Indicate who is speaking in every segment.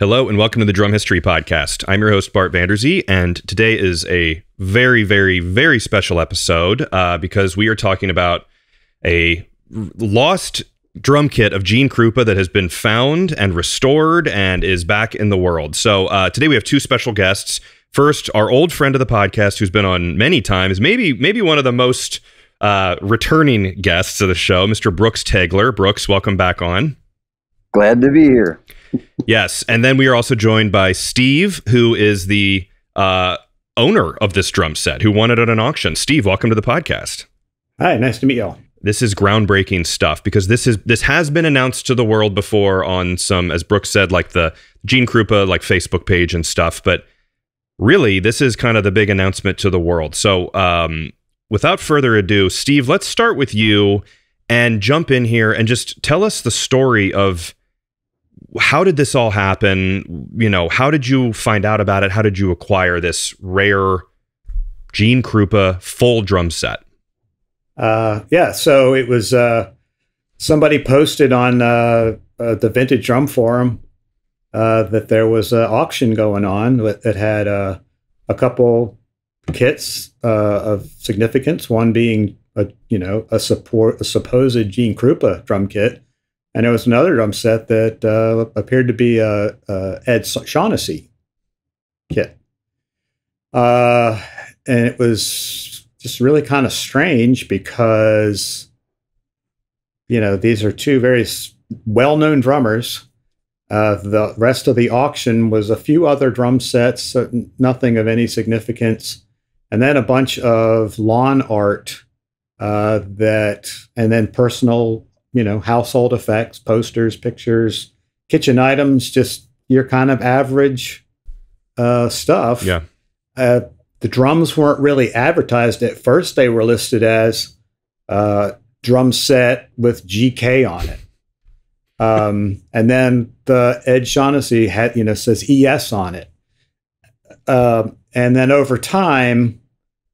Speaker 1: Hello and welcome to the Drum History Podcast. I'm your host, Bart Vandever, and today is a very, very, very special episode uh, because we are talking about a lost drum kit of Gene Krupa that has been found and restored and is back in the world. So uh, today we have two special guests. First, our old friend of the podcast who's been on many times, maybe maybe one of the most uh, returning guests of the show, Mr. Brooks Tegler. Brooks, welcome back on.
Speaker 2: Glad to be here
Speaker 1: yes, and then we are also joined by Steve, who is the uh, owner of this drum set, who won it at an auction. Steve, welcome to the podcast.
Speaker 3: Hi, nice to meet y'all.
Speaker 1: This is groundbreaking stuff because this is this has been announced to the world before on some, as Brooks said, like the Gene Krupa like Facebook page and stuff. But really, this is kind of the big announcement to the world. So, um, without further ado, Steve, let's start with you and jump in here and just tell us the story of how did this all happen? You know, how did you find out about it? How did you acquire this rare Gene Krupa full drum set?
Speaker 3: Uh, yeah, so it was uh, somebody posted on uh, uh the Vintage Drum Forum uh, that there was an auction going on that had uh, a couple kits of significance. One being a you know a support a supposed Gene Krupa drum kit, and there was another drum set that uh, appeared to be a, a Ed Shaughnessy kit. Uh, and it was just really kind of strange because, you know, these are two very well-known drummers. Uh, the rest of the auction was a few other drum sets, so nothing of any significance, and then a bunch of lawn art uh, that, and then personal you know, household effects, posters, pictures, kitchen items, just your kind of average uh, stuff.
Speaker 1: Yeah.
Speaker 3: Uh, the drums weren't really advertised at first. They were listed as uh, drum set with GK on it. Um, and then the Ed Shaughnessy had, you know, says ES on it. Uh, and then over time,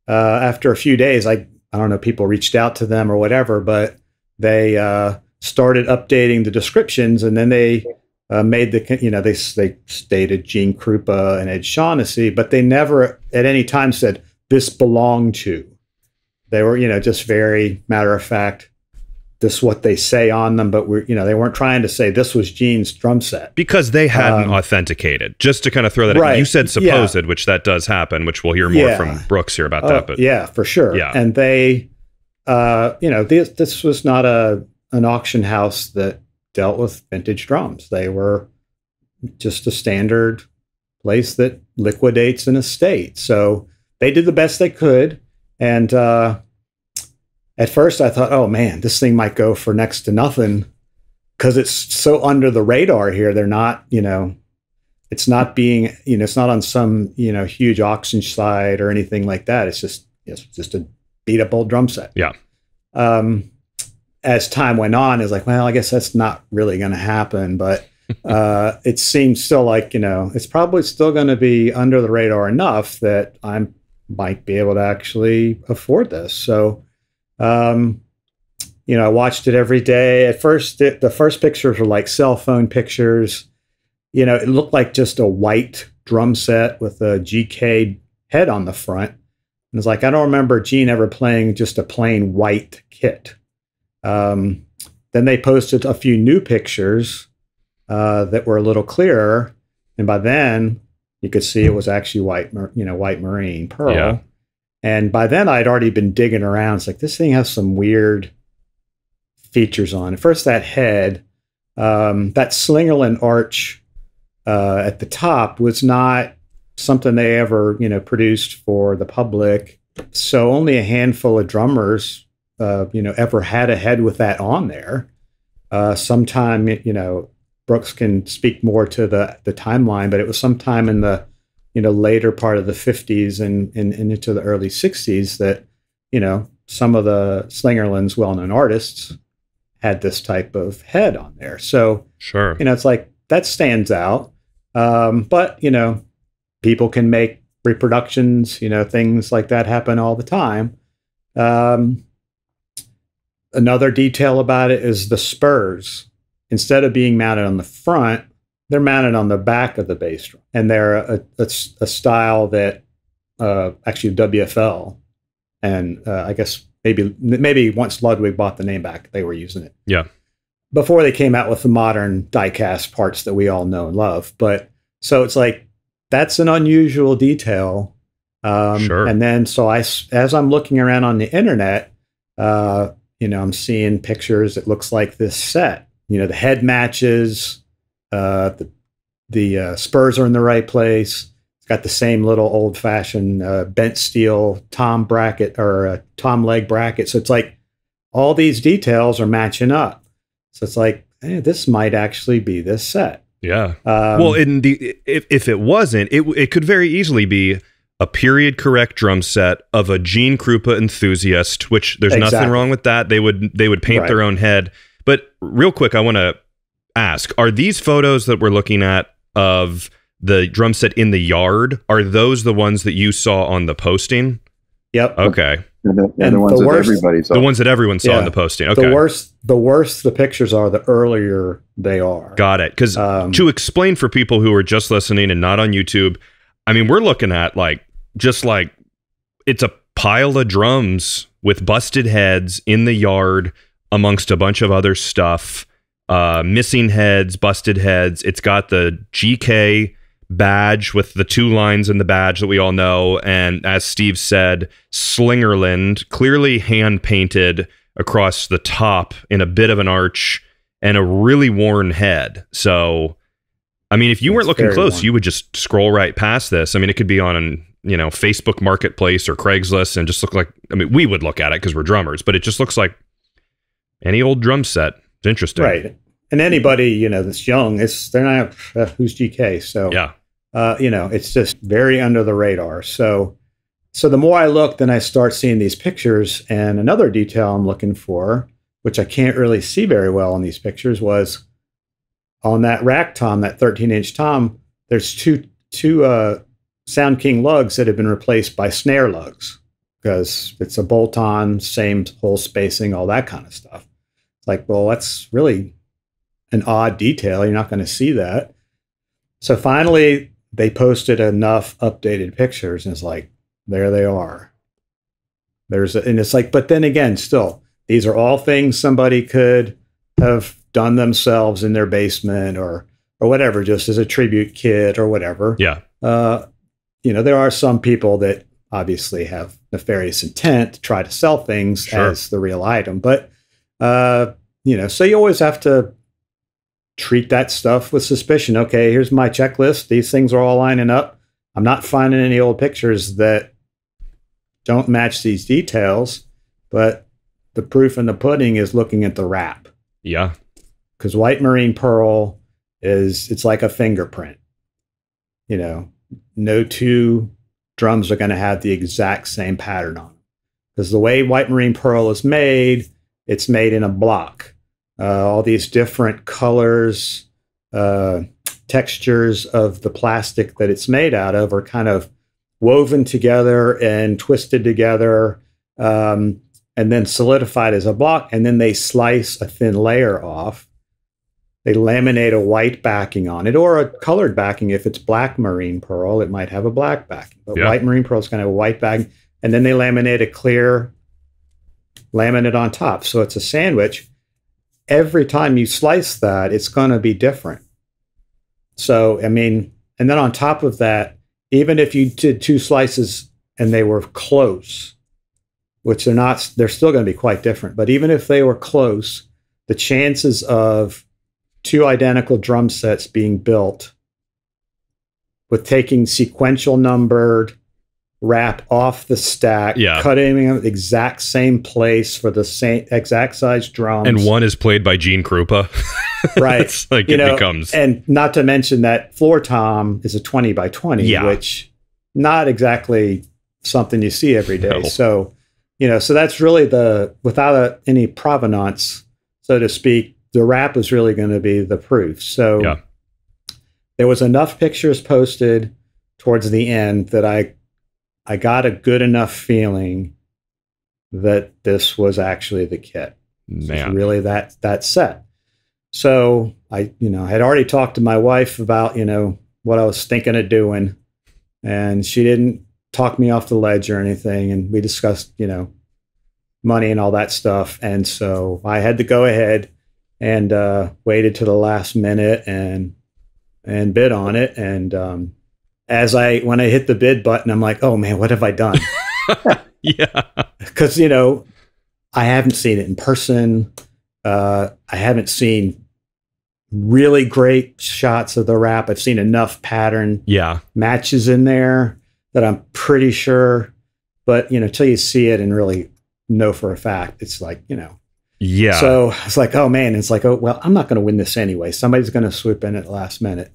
Speaker 3: uh, after a few days, I, I don't know, people reached out to them or whatever, but they uh, started updating the descriptions, and then they uh, made the you know they they stated Gene Krupa and Ed Shaughnessy, but they never at any time said this belonged to. They were you know just very matter of fact. This what they say on them, but we're you know they weren't trying to say this was Gene's drum set
Speaker 1: because they hadn't um, authenticated. Just to kind of throw that, right. in. you said supposed, yeah. which that does happen, which we'll hear more yeah. from Brooks here about that.
Speaker 3: But yeah, for sure. Yeah, and they uh, you know, this, this was not a an auction house that dealt with vintage drums. They were just a standard place that liquidates an estate. So they did the best they could. And uh, at first, I thought, oh man, this thing might go for next to nothing because it's so under the radar here. They're not, you know, it's not being, you know, it's not on some, you know, huge auction site or anything like that. It's just, it's just a beat up old drum set.
Speaker 1: Yeah.
Speaker 3: Um, as time went on, is like, well, I guess that's not really going to happen. But uh, it seems still like you know it's probably still going to be under the radar enough that I might be able to actually afford this. So, um, you know, I watched it every day. At first, it, the first pictures were like cell phone pictures. You know, it looked like just a white drum set with a GK head on the front. And it's like, I don't remember Gene ever playing just a plain white kit. Um, then they posted a few new pictures uh, that were a little clearer. And by then, you could see it was actually white, you know, white marine pearl. Yeah. And by then, I'd already been digging around. It's like, this thing has some weird features on it. First, that head, um, that Slingerland arch uh, at the top was not something they ever, you know, produced for the public. So only a handful of drummers, uh, you know, ever had a head with that on there. Uh, sometime, you know, Brooks can speak more to the the timeline, but it was sometime in the, you know, later part of the 50s and, and, and into the early 60s that, you know, some of the Slingerland's well-known artists had this type of head on there. So,
Speaker 1: sure,
Speaker 3: you know, it's like that stands out. Um, but you know, people can make reproductions, you know, things like that happen all the time. Um, another detail about it is the spurs. Instead of being mounted on the front, they're mounted on the back of the bass drum, and they're a, a, a style that uh, actually WFL, and uh, I guess maybe maybe once Ludwig bought the name back, they were using it.
Speaker 1: Yeah.
Speaker 3: Before they came out with the modern diecast parts that we all know and love, but so it's like that's an unusual detail. Um,
Speaker 1: Sure.
Speaker 3: And then so I, as I'm looking around on the internet, uh, you know, I'm seeing pictures. It looks like this set. You know, the head matches, uh, the the uh, spurs are in the right place. It's got the same little old fashioned uh, bent steel tom bracket or uh, tom leg bracket. So it's like all these details are matching up. So it's like eh, this might actually be this set.
Speaker 1: Yeah.
Speaker 3: Um,
Speaker 1: well, in the if if it wasn't, it it could very easily be a period correct drum set of a Gene Krupa enthusiast, which there's nothing wrong with that. They would they would paint
Speaker 3: Right.
Speaker 1: their own head. But real quick, I want to ask: Are these photos that we're looking at of the drum set in the yard? Are those the ones that you saw on the posting?
Speaker 3: yep.
Speaker 1: Okay,
Speaker 2: They're the,
Speaker 3: And
Speaker 2: the ones
Speaker 3: the
Speaker 2: that
Speaker 3: worst-
Speaker 2: everybody saw.
Speaker 1: the ones that everyone saw
Speaker 3: Yeah.
Speaker 1: in the posting. Okay,
Speaker 3: The worse the worse the pictures are, the earlier they are.
Speaker 1: got it. Because
Speaker 3: Um,
Speaker 1: to explain for people who are just listening and not on YouTube, I mean, we're looking at like just like it's a pile of drums with busted heads in the yard amongst a bunch of other stuff. Uh, missing heads, busted heads. It's got the GK badge with the two lines in the badge that we all know. And as Steve said, Slingerland, clearly hand painted across the top in a bit of an arch and a really worn head. So, I mean, if you weren't looking close,
Speaker 3: worn.
Speaker 1: you would just scroll right past this. I mean, it could be on, you know, Facebook Marketplace or Craigslist and just look like, I mean, we would look at it because we're drummers, but it just looks like any old drum set. It's interesting.
Speaker 3: right. And anybody you know that's young, it's they're not uh, who's GK. So
Speaker 1: Yeah.
Speaker 3: Uh, you know, it's just very under the radar. So, so the more I look, then I start seeing these pictures. And another detail I'm looking for, which I can't really see very well in these pictures, was on that rack tom, that 13 inch tom. There's two two uh, Sound King lugs that have been replaced by snare lugs because it's a bolt on, same hole spacing, all that kind of stuff. It's like, well, that's really an odd detail. You're not going to see that. So finally, they posted enough updated pictures, and it's like, there they are. There's, a, and it's like, but then again, still, these are all things somebody could have done themselves in their basement or or whatever, just as a tribute kit or whatever.
Speaker 1: Yeah.
Speaker 3: Uh, you know, there are some people that obviously have nefarious intent to try to sell things
Speaker 1: Sure.
Speaker 3: as the real item, but uh, you know, so you always have to treat that stuff with suspicion. Okay, here's my checklist. These things are all lining up. I'm not finding any old pictures that don't match these details, but the proof in the pudding is looking at the wrap
Speaker 1: Yeah.
Speaker 3: because white marine pearl is it's like a fingerprint. You know, no two drums are going to have the exact same pattern on them because the way white marine pearl is made, it's made in a block. Uh, all these different colors, uh, textures of the plastic that it's made out of are kind of woven together and twisted together. Um, and then solidified as a block, and then they slice a thin layer off. They laminate a white backing on it, or a colored backing. If it's black marine pearl, it might have a black backing. But
Speaker 1: Yeah.
Speaker 3: white marine pearl is going to have a white backing, and then they laminate a clear laminate on top. So it's a sandwich. Every time you slice that, it's going to be different. So, I mean, and then on top of that, even if you did two slices and they were close, which they're not, they're still going to be quite different. But even if they were close, the chances of two identical drum sets being built with taking sequential numbered wrap off the stack,
Speaker 1: Yeah.
Speaker 3: cutting them in the exact same place for the same exact size drums,
Speaker 1: And one is played by Gene Krupa.
Speaker 3: Right.
Speaker 1: it's like
Speaker 3: You
Speaker 1: it
Speaker 3: know,
Speaker 1: becomes.
Speaker 3: and not to mention that floor tom is a 20 by 20
Speaker 1: Yeah.
Speaker 3: which not exactly something you see every day
Speaker 1: No.
Speaker 3: so you know so that's really the without a, any provenance so to speak the wrap is really going to be the proof so
Speaker 1: Yeah.
Speaker 3: there was enough pictures posted towards the end that i i got a good enough feeling that this was actually the kit
Speaker 1: Man.
Speaker 3: really that that set. so I, you know, I had already talked to my wife about, you know, what I was thinking of doing, and she didn't talk me off the ledge or anything. And we discussed, you know, money and all that stuff. And so I had to go ahead and uh, waited to the last minute and and bid on it. And um, as I when I hit the bid button, I'm like, oh man, what have I done?
Speaker 1: yeah.
Speaker 3: Because you know, I haven't seen it in person. Uh, I haven't seen really great shots of the wrap. I've seen enough pattern
Speaker 1: Yeah.
Speaker 3: matches in there that I'm pretty sure. But you know, until you see it and really know for a fact, it's like you know.
Speaker 1: Yeah.
Speaker 3: So it's like, oh man, it's like, oh well, I'm not going to win this anyway. Somebody's going to swoop in at the last minute.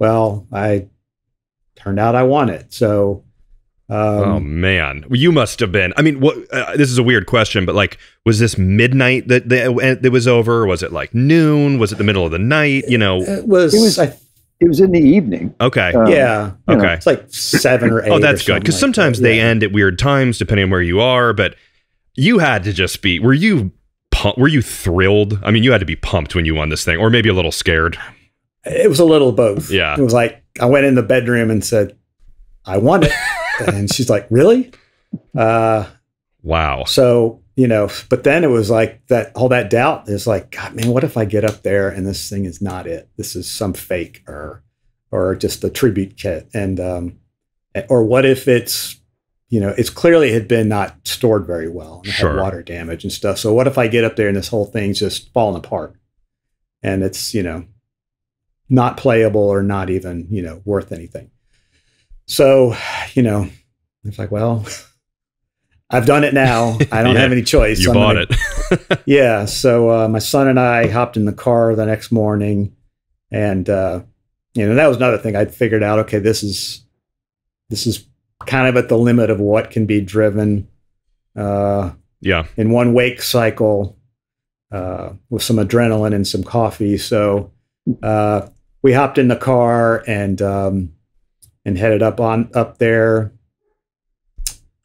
Speaker 3: Well, I turned out I won it. So, um,
Speaker 1: oh man, you must have been. I mean, what? Uh, this is a weird question, but like, was this midnight that that it was over? Was it like noon? Was it the middle of the night? You know?
Speaker 3: it was,
Speaker 2: It was-
Speaker 3: I,
Speaker 2: It was in the evening.
Speaker 1: Okay.
Speaker 2: Um,
Speaker 3: yeah, you know,
Speaker 1: Okay.
Speaker 3: it's like seven or eight.
Speaker 1: oh, that's
Speaker 3: or
Speaker 1: good because
Speaker 3: like
Speaker 1: sometimes
Speaker 3: that.
Speaker 1: they
Speaker 3: Yeah.
Speaker 1: end at weird times depending on where you are. But you had to just be. Were you? pu- Were you thrilled? I mean, you had to be pumped when you won this thing, or maybe a little scared.
Speaker 3: It was a little of both.
Speaker 1: Yeah.
Speaker 3: It was like I went in the bedroom and said, I want it. and she's like, Really? Uh,
Speaker 1: Wow.
Speaker 3: so, you know, but then it was like that all that doubt is like, God, man, what if I get up there and this thing is not it? This is some fake or or just a tribute kit. And um or what if it's you know, it's clearly had been not stored very well and
Speaker 1: Sure.
Speaker 3: had water damage and stuff. So what if I get up there and this whole thing's just falling apart? And it's, you know, not playable or not even, you know, worth anything. So, you know, it's like, well, I've done it now. I don't
Speaker 1: Yeah,
Speaker 3: have any choice.
Speaker 1: You
Speaker 3: I'm
Speaker 1: bought
Speaker 3: gonna-
Speaker 1: it.
Speaker 3: Yeah. So uh, my son and I hopped in the car the next morning, and uh, you know that was another thing. I'd figured out. Okay, this is this is kind of at the limit of what can be driven uh,
Speaker 1: yeah.
Speaker 3: in one wake cycle uh, with some adrenaline and some coffee. So uh, we hopped in the car and um, and headed up on up there.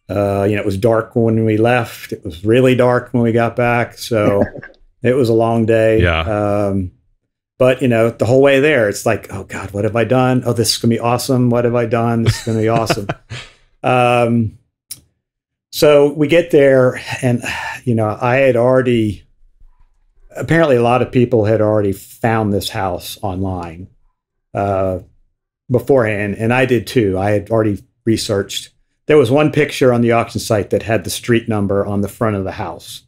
Speaker 3: Uh, you know, it was dark when we left. It was really dark when we got back. So it was a long day.
Speaker 1: Yeah.
Speaker 3: Um, but you know, the whole way there, it's like, oh God, what have I done? Oh, this is gonna be awesome. What have I done? This is gonna be awesome. Um, so we get there, and you know, I had already. Apparently, a lot of people had already found this house online uh, beforehand, and I did too. I had already researched. There was one picture on the auction site that had the street number on the front of the house,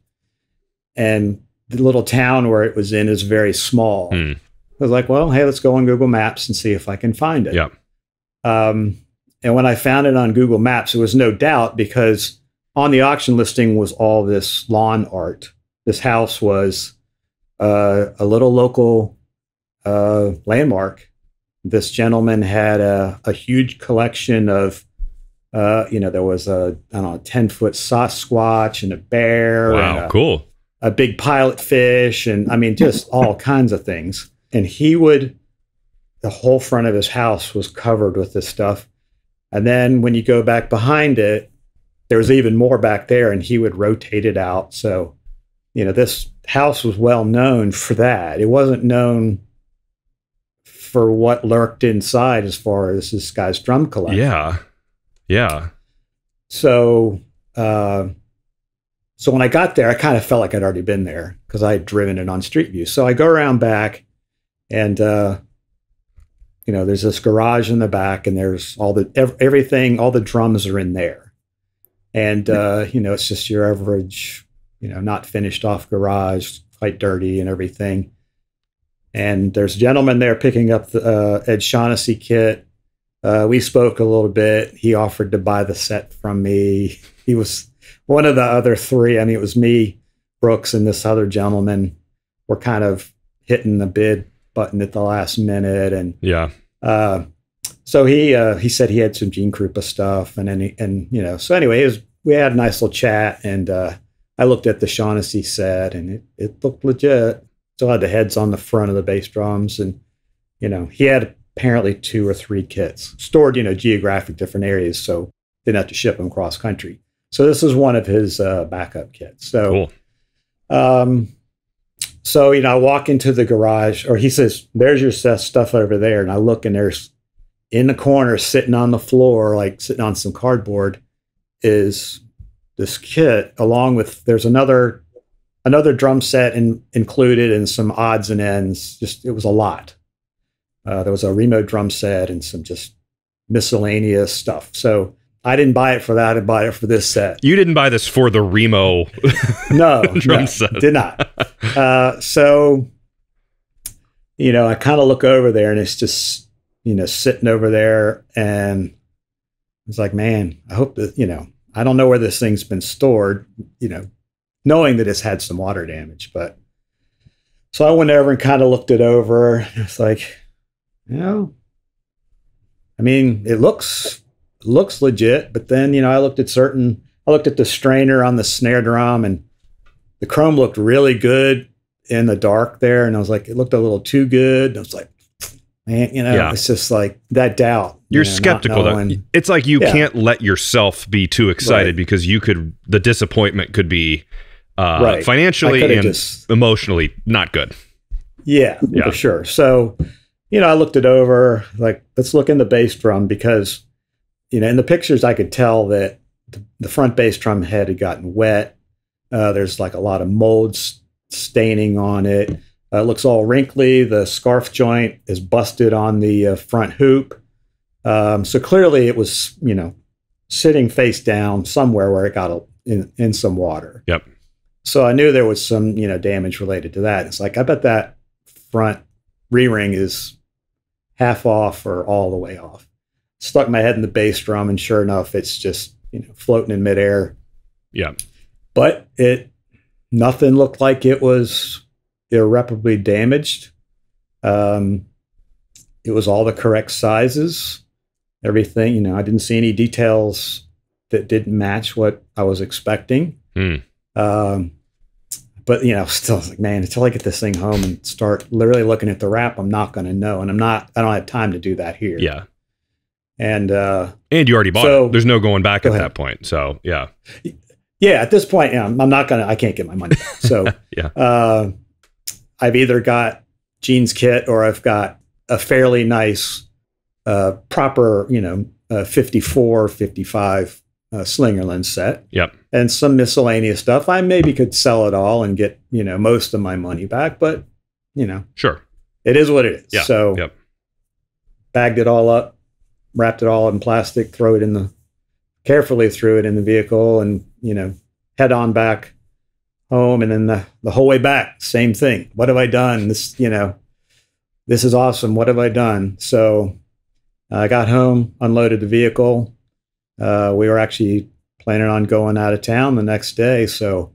Speaker 3: and the little town where it was in is very small.
Speaker 1: Hmm.
Speaker 3: I was like, well, hey, let's go on Google Maps and see if I can find it.
Speaker 1: Yeah.
Speaker 3: Um, and when I found it on Google Maps, it was no doubt because on the auction listing was all this lawn art. This house was uh, a little local uh, landmark. This gentleman had a, a huge collection of, uh, you know, there was a I don't know, ten foot Sasquatch and a bear
Speaker 1: Wow.
Speaker 3: a,
Speaker 1: Cool.
Speaker 3: a big pilot fish and I mean just all kinds of things. And he would the whole front of his house was covered with this stuff. And then when you go back behind it, there was even more back there and he would rotate it out. So, you know, this house was well known for that. It wasn't known for what lurked inside as far as this guy's drum collection.
Speaker 1: Yeah. Yeah.
Speaker 3: So, uh, so when I got there, I kind of felt like I'd already been there because I had driven it on Street View. So I go around back, and uh, you know, there's this garage in the back, and there's all the ev- everything, all the drums are in there, and uh, you know, it's just your average, you know, not finished off garage, quite dirty and everything. And there's a gentleman there picking up the uh, Ed Shaughnessy kit. Uh, we spoke a little bit. He offered to buy the set from me. He was one of the other three. I mean, it was me, Brooks, and this other gentleman were kind of hitting the bid button at the last minute. And
Speaker 1: Yeah.
Speaker 3: uh, so he uh, he said he had some Gene Krupa stuff, and then he, and you know, so anyway, it was, we had a nice little chat, and uh, I looked at the Shaughnessy set, and it it looked legit. Still had the heads on the front of the bass drums, and you know, he had apparently two or three kits stored, you know, geographic different areas, so didn't have to ship them cross country. So this is one of his uh, backup kits. So
Speaker 1: Cool.
Speaker 3: um, So, you know, I walk into the garage, or he says, There's your stuff over there. And I look, and there's in the corner, sitting on the floor, like sitting on some cardboard, is this kit, along with there's another another drum set in, included and some odds and ends. Just it was a lot. Uh, there was a Remo drum set and some just miscellaneous stuff. So I didn't buy it for that. I bought it for this set.
Speaker 1: You didn't buy this for the Remo
Speaker 3: no,
Speaker 1: drum
Speaker 3: no,
Speaker 1: set.
Speaker 3: did not. Uh, so, you know, I kind of look over there and it's just, you know, sitting over there and it's like, man, I hope that, you know, I don't know where this thing's been stored, you know, knowing that it's had some water damage. But so I went over and kind of looked it over. It's like, you know, I mean, it looks looks legit, but then you know, I looked at certain. I looked at the strainer on the snare drum, and the chrome looked really good in the dark there, and I was like, it looked a little too good. And I was like, you know,
Speaker 1: Yeah.
Speaker 3: it's just like that doubt. you
Speaker 1: You're
Speaker 3: know, not
Speaker 1: skeptical though. It's like you
Speaker 3: Yeah.
Speaker 1: can't let yourself be too excited
Speaker 3: Right.
Speaker 1: because you could the disappointment could be uh,
Speaker 3: Right.
Speaker 1: Financially and
Speaker 3: just-
Speaker 1: emotionally not good.
Speaker 3: Yeah,
Speaker 1: Yeah.
Speaker 3: for sure. So, you know, I looked it over, like, let's look in the bass drum because, you know, in the pictures, I could tell that the, the front bass drum head had gotten wet. Uh, there's like a lot of mold staining on it. Uh, it looks all wrinkly. The scarf joint is busted on the uh, front hoop. Um, so clearly it was, you know, sitting face down somewhere where it got a, in, in some water.
Speaker 1: Yep.
Speaker 3: So I knew there was some, you know, damage related to that. It's like I bet that front re-ring is half off or all the way off. Stuck my head in the bass drum, and sure enough, it's just you know floating in midair.
Speaker 1: Yeah.
Speaker 3: But it nothing looked like it was irreparably damaged. Um, it was all the correct sizes, everything. You know, I didn't see any details that didn't match what I was expecting.
Speaker 1: Hmm.
Speaker 3: Um, but you know, still like, man, until I get this thing home and start literally looking at the wrap, I'm not going to know, and I'm not. I don't have time to do that here.
Speaker 1: Yeah.
Speaker 3: And uh,
Speaker 1: And you already bought
Speaker 3: So-
Speaker 1: it. There's no going back
Speaker 3: Go
Speaker 1: at
Speaker 3: ahead.
Speaker 1: that point. So yeah.
Speaker 3: yeah, at this point, I'm not gonna. I can't get my money back. So
Speaker 1: Yeah.
Speaker 3: uh, I've either got Gene's kit or I've got a fairly nice, uh, proper, you know, uh, 54, 55 uh, Slingerland set.
Speaker 1: Yep.
Speaker 3: And some miscellaneous stuff. I maybe could sell it all and get you know most of my money back, but you know,
Speaker 1: Sure.
Speaker 3: it is what it is.
Speaker 1: Yeah.
Speaker 3: So
Speaker 1: Yep.
Speaker 3: bagged it all up, wrapped it all in plastic, throw it in the carefully threw it in the vehicle and, you know, head on back home and then the, the whole way back, same thing. What have I done? This, you know, this is awesome. What have I done? So I got home, unloaded the vehicle. Uh, we were actually planning on going out of town the next day. So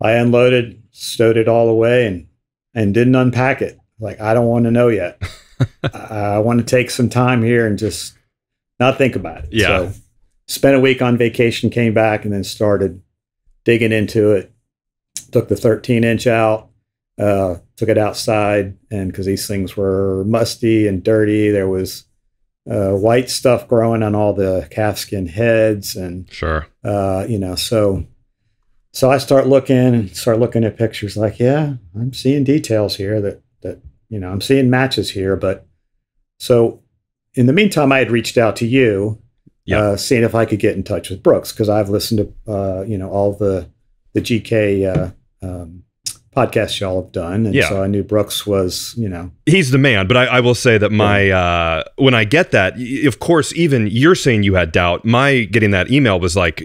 Speaker 3: I unloaded, stowed it all away and and didn't unpack it. Like I don't want to know yet. I, I want to take some time here and just not think about it.
Speaker 1: Yeah.
Speaker 3: So spent a week on vacation, came back, and then started digging into it. Took the 13 inch out, uh, took it outside, and because these things were musty and dirty, there was uh, white stuff growing on all the calfskin heads, and
Speaker 1: Sure.
Speaker 3: uh, you know, so so I start looking and start looking at pictures like, yeah, I'm seeing details here that that you know, I'm seeing matches here, but so in the meantime, I had reached out to you,
Speaker 1: Yeah.
Speaker 3: uh, seeing if I could get in touch with Brooks because I've listened to uh, you know all the the GK uh, um, podcasts y'all have done, and
Speaker 1: Yeah.
Speaker 3: so I knew Brooks was you know
Speaker 1: He's the man, but I, I will say that my uh, when I get that, of course, even you're saying you had doubt. My getting that email was like,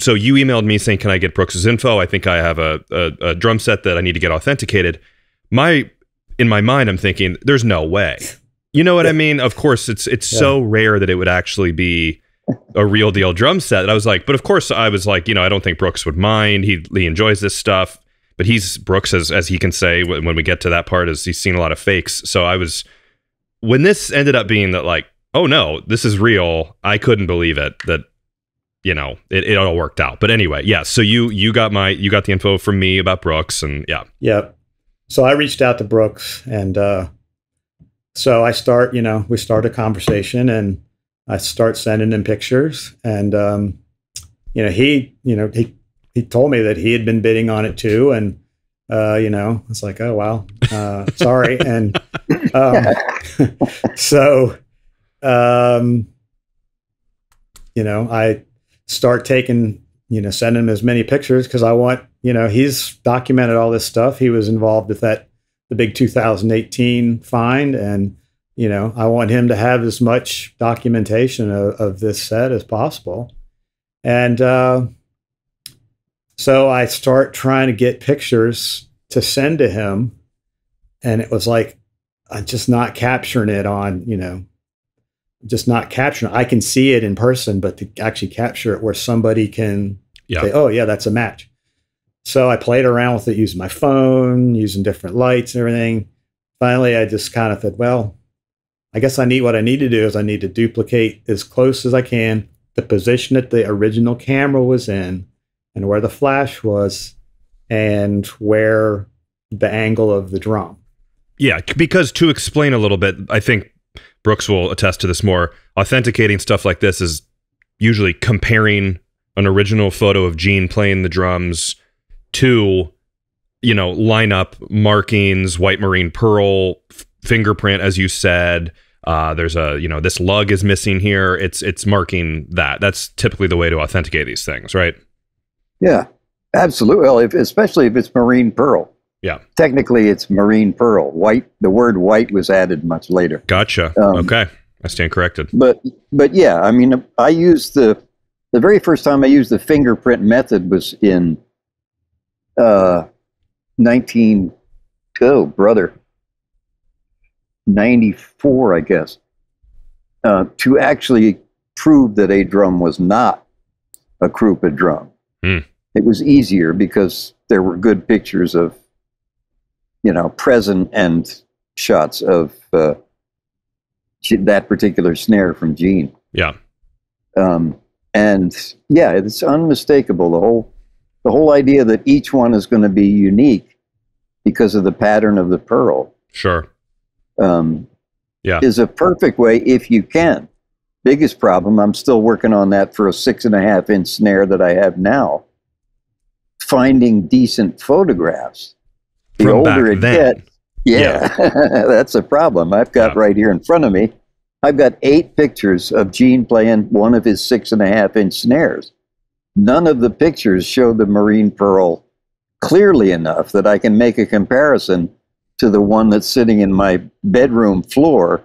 Speaker 1: so you emailed me saying, "Can I get Brooks's info? I think I have a, a, a drum set that I need to get authenticated." My in my mind, I'm thinking, "There's no way." You know what I mean? Of course, it's it's so rare that it would actually be a real deal drum set. And I was like, but of course, I was like, you know, I don't think Brooks would mind. He he enjoys this stuff, but he's Brooks, as as he can say when, when we get to that part, is he's seen a lot of fakes. So I was when this ended up being that like, oh no, this is real. I couldn't believe it that you know it, it all worked out. But anyway, yeah. So you you got my you got the info from me about Brooks, and yeah,
Speaker 3: Yep. So I reached out to Brooks and uh, so I start, you know, we start a conversation and I start sending him pictures and um, you know, he, you know, he he told me that he had been bidding on it too and Uh, you know, it's like, oh wow, uh, sorry, and um, so, um, you know, I start taking, you know, sending him as many pictures because I want, you know, he's documented all this stuff. He was involved with that the big 2018 find, and you know, I want him to have as much documentation of, of this set as possible. And uh, so I start trying to get pictures to send to him. And it was like, I'm just not capturing it on, you know, just not capturing it. I can see it in person, but to actually capture it where somebody can
Speaker 1: Yeah.
Speaker 3: say, oh, yeah, that's a match. So I played around with it using my phone, using different lights and everything. Finally, I just kind of said, well, I guess I need what I need to do is I need to duplicate as close as I can the position that the original camera was in and where the flash was and where the angle of the drum.
Speaker 1: Yeah, because to explain a little bit, I think Brooks will attest to this more. Authenticating stuff like this is usually comparing an original photo of Gene playing the drums to, you know, lineup markings, white marine pearl, f- fingerprint, as you said. Uh, there's a, you know, this lug is missing here. It's it's marking that. That's typically the way to authenticate these things, right?
Speaker 2: Yeah, absolutely. Well, if, especially if it's marine pearl.
Speaker 1: Yeah.
Speaker 2: Technically, it's marine pearl. White. The word white was added much later.
Speaker 1: Gotcha.
Speaker 2: Um,
Speaker 1: okay, I stand corrected.
Speaker 2: But but yeah, I mean, I used the the very first time I used the fingerprint method was in uh, nineteen oh brother ninety four, I guess, uh, to actually prove that a drum was not a Krupa drum.
Speaker 1: Hmm.
Speaker 2: It was easier because there were good pictures of you know present and shots of uh, that particular snare from Gene.
Speaker 1: Yeah.
Speaker 2: Um, and yeah, it's unmistakable. The whole the whole idea that each one is going to be unique because of the pattern of the pearl
Speaker 1: Sure.
Speaker 2: um,
Speaker 1: Yeah.
Speaker 2: is a perfect way if you can. Biggest problem, I'm still working on that for a six and a half inch snare that I have now. Finding decent photographs. The
Speaker 1: From
Speaker 2: older it
Speaker 1: then.
Speaker 2: gets, yeah, that's a problem. I've got
Speaker 1: Yeah.
Speaker 2: right here in front of me. I've got eight pictures of Gene playing one of his six and a half inch snares. None of the pictures show the marine pearl clearly enough that I can make a comparison to the one that's sitting in my bedroom floor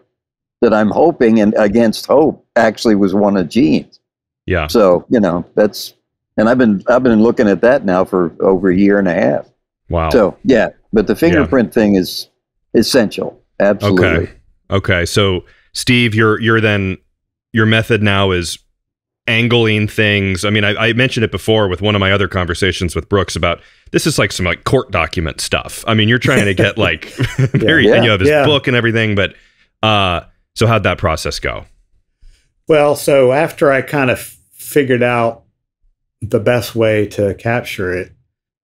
Speaker 2: that I'm hoping and against hope actually was one of Gene's.
Speaker 1: Yeah.
Speaker 2: So, you know, that's and I've been I've been looking at that now for over a year and a half.
Speaker 1: Wow.
Speaker 2: So yeah, but the fingerprint thing is essential. Absolutely.
Speaker 1: Okay. Okay. So Steve, you're you're then your method now is angling things. I mean, I, I mentioned it before with one of my other conversations with Brooks about this is like some like court document stuff. I mean, you're trying to get like very
Speaker 2: Yeah.
Speaker 1: and you have his
Speaker 3: Yeah.
Speaker 1: book and everything, but uh so how'd that process go?
Speaker 3: Well, so after I kind of figured out the best way to capture it,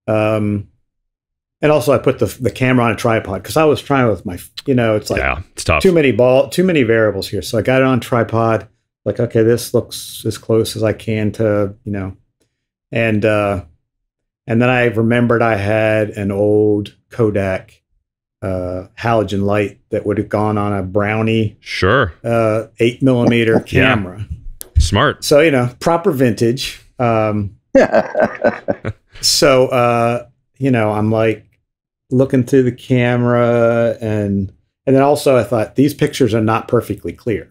Speaker 3: um, and also I put the the camera on a tripod because I was trying with my, you know, it's like
Speaker 1: yeah, it's tough.
Speaker 3: too many ball, too many variables here. So I got it on tripod. Like, okay, this looks as close as I can to, you know, and uh, and then I remembered I had an old Kodak uh, halogen light that would have gone on a Brownie
Speaker 1: Sure.
Speaker 3: uh, eight millimeter
Speaker 1: Yeah.
Speaker 3: camera.
Speaker 1: Smart.
Speaker 3: So you know, proper vintage. Um, so uh, you know, I'm like looking through the camera, and and then also I thought these pictures are not perfectly clear.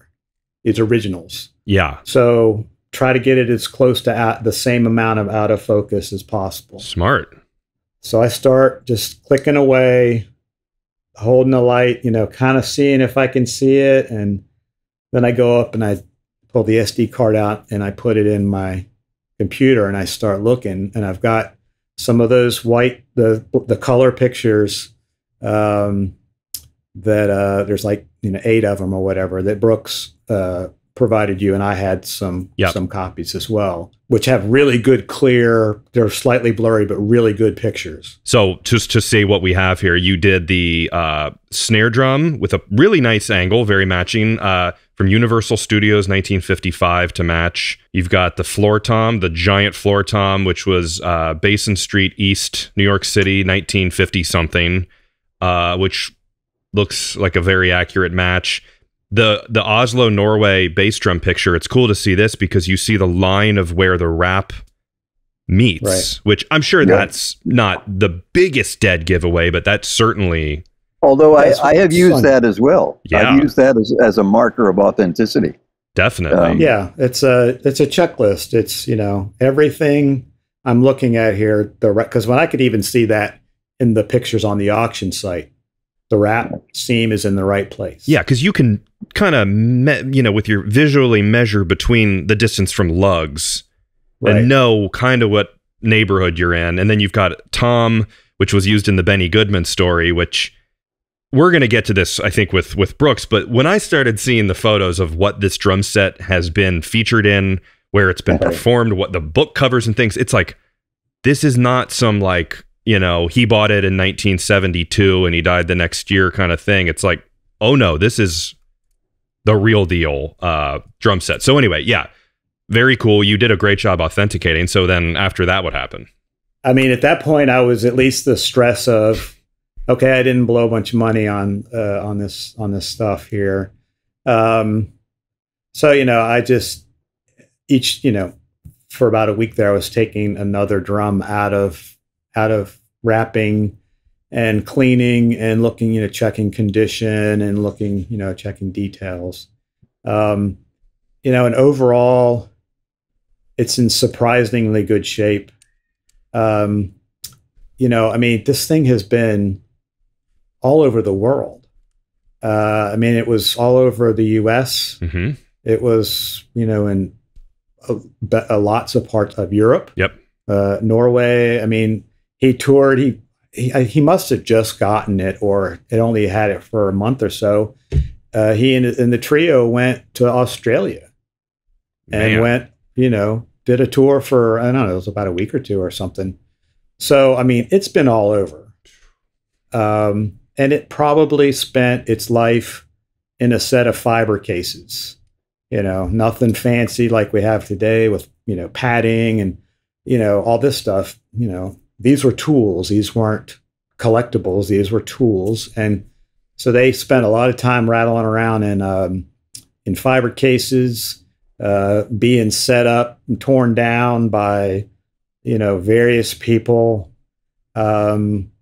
Speaker 3: These originals.
Speaker 1: Yeah.
Speaker 3: So try to get it as close to out, the same amount of out of focus as possible.
Speaker 1: Smart.
Speaker 3: So I start just clicking away, holding the light, you know, kind of seeing if I can see it. And then I go up and I pull the SD card out and I put it in my computer and I start looking. And I've got some of those white, the the color pictures um, that uh, there's like, you know, eight of them or whatever that Brooks uh, provided you, and I had some
Speaker 1: Yep.
Speaker 3: some copies as well, which have really good, clear. They're slightly blurry, but really good pictures.
Speaker 1: So just to say what we have here, you did the uh, snare drum with a really nice angle, very matching uh, from Universal Studios 1955 to match. You've got the floor tom, the giant floor tom, which was uh, Basin Street East, New York City, 1950 something, uh, which looks like a very accurate match. The the Oslo Norway bass drum picture. It's cool to see this because you see the line of where the wrap meets,
Speaker 3: Right.
Speaker 1: which I'm sure
Speaker 2: Yeah.
Speaker 1: that's not the biggest dead giveaway, but that's certainly
Speaker 2: Although I, I have used
Speaker 3: fun.
Speaker 2: that as well.
Speaker 1: Yeah.
Speaker 2: I've used that as, as a marker of authenticity.
Speaker 1: definitely.
Speaker 2: Um,
Speaker 3: Yeah, it's a it's a checklist. It's you know everything I'm looking at here. The because when I could even see that in the pictures on the auction site, the wrap seam is in the right place.
Speaker 1: Yeah, because you can kind of, me- you know, with your visually measure between the distance from lugs
Speaker 3: right.
Speaker 1: and know kind of what neighborhood you're in. And then you've got Tom, which was used in the Benny Goodman story, which we're going to get to this, I think, with with Brooks. But when I started seeing the photos of what this drum set has been featured in, where it's been performed, what the book covers and things, it's like this is not some like you know he bought it in 1972 and he died the next year kind of thing. It's like oh no, this is the real deal uh, drum set. So anyway, yeah, very cool. You did a great job authenticating. So then after that, what happened?
Speaker 3: I mean, at that point, I was at least the stress of, okay, I didn't blow a bunch of money on uh, on this on this stuff here. Um, so you know, I just each you know for about a week there, I was taking another drum out of out of wrapping and cleaning and looking, you know, checking condition and looking, you know, checking details. Um, you know, and overall, it's in surprisingly good shape. Um, you know, I mean, this thing has been all over the world. Uh, I mean, it was all over the U.S.
Speaker 1: Mm-hmm.
Speaker 3: It was, you know, in be- uh, lots of parts of Europe.
Speaker 1: Yep.
Speaker 3: Uh, Norway. I mean, he toured. He he, he must have just gotten it, or it only had it for a month or so. Uh, he and, and the trio went to Australia and
Speaker 1: Man.
Speaker 3: went, you know, did a tour for I don't know, it was about a week or two or something. So I mean, it's been all over, um, and it probably spent its life in a set of fiber cases. You know, nothing fancy like we have today with you know padding and you know all this stuff. You know, these were tools; these weren't collectibles; these were tools, and so they spent a lot of time rattling around in um, in fiber cases uh, being set up and torn down by you know various people um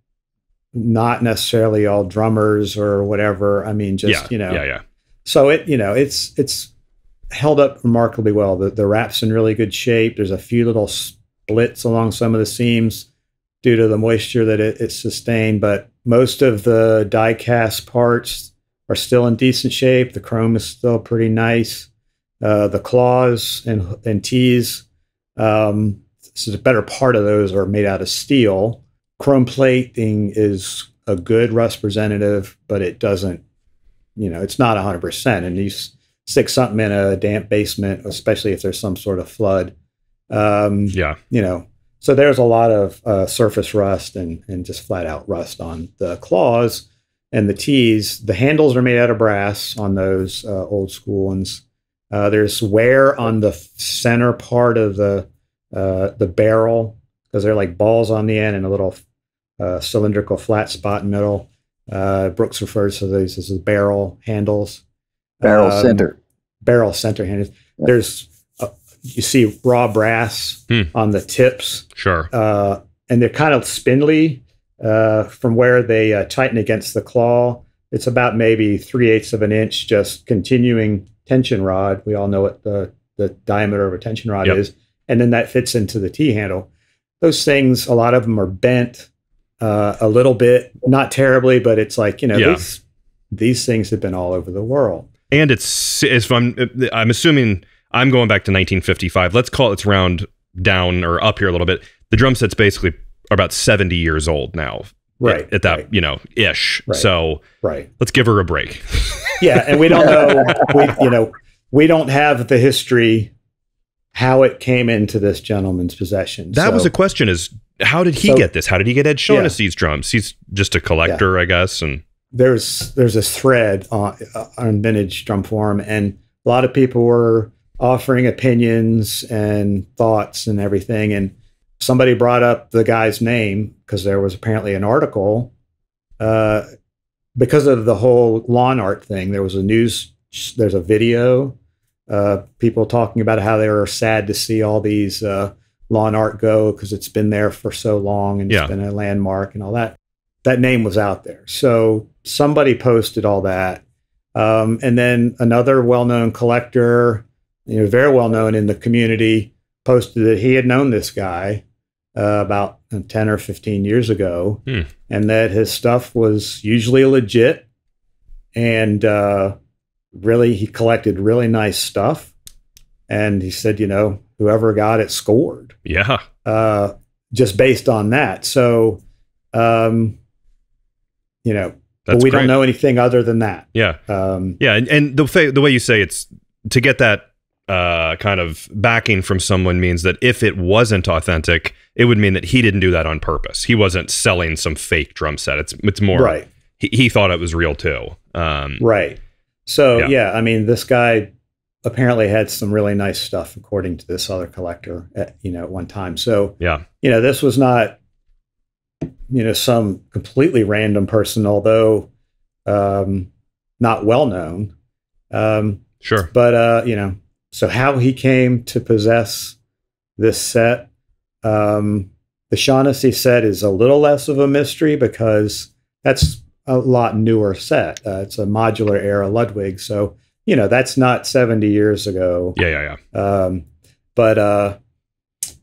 Speaker 3: not necessarily all drummers or whatever. I mean just
Speaker 1: yeah,
Speaker 3: you know.
Speaker 1: yeah, yeah.
Speaker 3: so it you know it's it's held up remarkably well. The, the wrap's in really good shape. There's a few little splits along some of the seams due to the moisture that it, it sustained but most of the die cast parts are still in decent shape the chrome is still pretty nice uh, the claws and and tees. Um, so the better part of those are made out of steel. Chrome plating is a good rust representative, but it doesn't, you know, it's not 100%. And you stick something in a damp basement, especially if there's some sort of flood, um,
Speaker 1: Yeah.
Speaker 3: you know, so there's a lot of uh, surface rust and, and just flat out rust on the claws and the tees. The handles are made out of brass on those uh, old school ones. Uh, there's wear on the center part of the uh, the barrel because they're like balls on the end and a little uh, cylindrical flat spot in the middle. Uh, Brooks refers to these as the barrel handles.
Speaker 2: Barrel
Speaker 3: Um,
Speaker 2: center.
Speaker 3: Barrel center handles. There's uh, you see raw brass
Speaker 1: Hmm.
Speaker 3: on the tips,
Speaker 1: Sure.
Speaker 3: uh, and they're kind of spindly uh, from where they uh, tighten against the claw. It's about maybe three eighths of an inch, just continuing tension rod. We all know what the the diameter of a tension rod
Speaker 1: Yep.
Speaker 3: is, and then that fits into the T handle. Those things, a lot of them are bent uh, a little bit, not terribly, but it's like you know
Speaker 1: Yeah.
Speaker 3: these these things have been all over the world.
Speaker 1: And it's if I'm I'm assuming I'm going back to 1955. Let's call it's round down or up here a little bit. The drum set's basically about 70 years old now.
Speaker 3: Right,
Speaker 1: At, at that,
Speaker 3: right.
Speaker 1: you know, ish.
Speaker 3: Right.
Speaker 1: So
Speaker 3: Right.
Speaker 1: let's give her a break.
Speaker 3: Yeah, and we don't know. we, you know, we don't have the history how it came into this gentleman's possession.
Speaker 1: That
Speaker 3: So-
Speaker 1: was a question: is how did he
Speaker 3: So-
Speaker 1: get this? How did he get Ed Shaughnessy's drums? He's just a collector, I guess, and
Speaker 3: there's there's a thread on, on vintage drum forum and a lot of people were offering opinions and thoughts and everything and somebody brought up the guy's name because there was apparently an article uh, because of the whole lawn art thing there was a news there's a video uh, people talking about how they were sad to see all these uh, lawn art go because it's been there for so long and
Speaker 1: Yeah.
Speaker 3: it's been a landmark and all that that name was out there. So somebody posted all that. Um, and then another well known collector, you know, very well known in the community, posted that he had known this guy uh, about 10 or 15 years ago
Speaker 1: Hmm.
Speaker 3: and that his stuff was usually legit and uh, really he collected really nice stuff. And he said, you know, whoever got it scored
Speaker 1: yeah,
Speaker 3: uh, just based on that. So, um, you know,
Speaker 1: that's
Speaker 3: but we
Speaker 1: great.
Speaker 3: don't know anything other than that.
Speaker 1: Yeah,
Speaker 3: Um,
Speaker 1: yeah, and, and the fa- the way you say it's to get that uh, kind of backing from someone means that if it wasn't authentic, it would mean that he didn't do that on purpose. He wasn't selling some fake drum set. It's it's more
Speaker 3: right,
Speaker 1: he, he thought it was real too. Um,
Speaker 3: right. So
Speaker 1: Yeah.
Speaker 3: yeah. I mean, this guy apparently had some really nice stuff, according to this other collector. At, you know, at one time. So
Speaker 1: yeah,
Speaker 3: you know, this was not, you know, some completely random person, although um, not well known. Um,
Speaker 1: sure.
Speaker 3: but uh, you know, so how he came to possess this set, um, the Shaughnessy set is a little less of a mystery because that's a lot newer set. Uh, it's a modular era Ludwig, so you know that's not seventy years ago.
Speaker 1: Yeah, yeah, yeah.
Speaker 3: Um, but uh,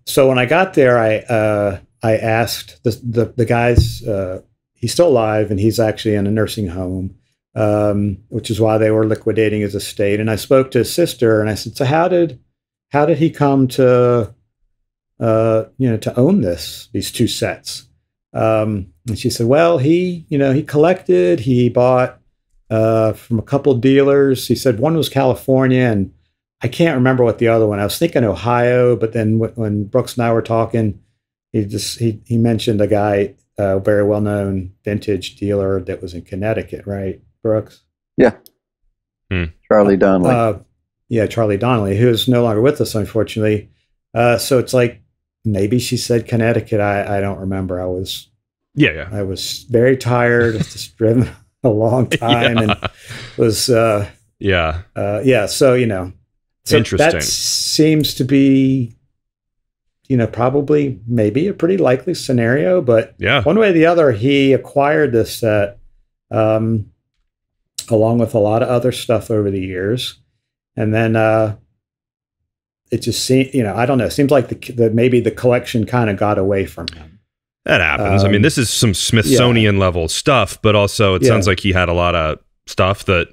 Speaker 3: so when I got there, I uh, I asked the the, the guys. Uh, he's still alive, and he's actually in a nursing home, um, which is why they were liquidating his estate. And I spoke to his sister, and I said, "So how did how did he come to uh, you know to own this these two sets?" Um, and she said, "Well, he you know he collected. He bought." Uh, from a couple dealers, he said one was California, and I can't remember what the other one. I was thinking Ohio, but then when Brooks and I were talking, he just he he mentioned a guy, a very well known vintage dealer that was in Connecticut, right, Brooks? Yeah.
Speaker 2: Charlie Donnelly.
Speaker 3: Uh, yeah, Charlie Donnelly, who is no longer with us, unfortunately. Uh, so it's like maybe she said Connecticut. I I don't remember. I was
Speaker 1: Yeah, yeah.
Speaker 3: I was very tired. Just driven a long time and was uh,
Speaker 1: yeah.
Speaker 3: uh, yeah. So you know, so
Speaker 1: Interesting.
Speaker 3: That seems to be, you know, probably maybe a pretty likely scenario. But
Speaker 1: Yeah.
Speaker 3: one way or the other, he acquired this set, um, along with a lot of other stuff over the years, and then uh, it just seemed, you know, I don't know. It seems like the, the maybe the collection kind of got away from him.
Speaker 1: That happens. I mean,
Speaker 3: Um,
Speaker 1: this is some Smithsonian level stuff, but also it
Speaker 3: Yeah.
Speaker 1: sounds like he had a lot of stuff that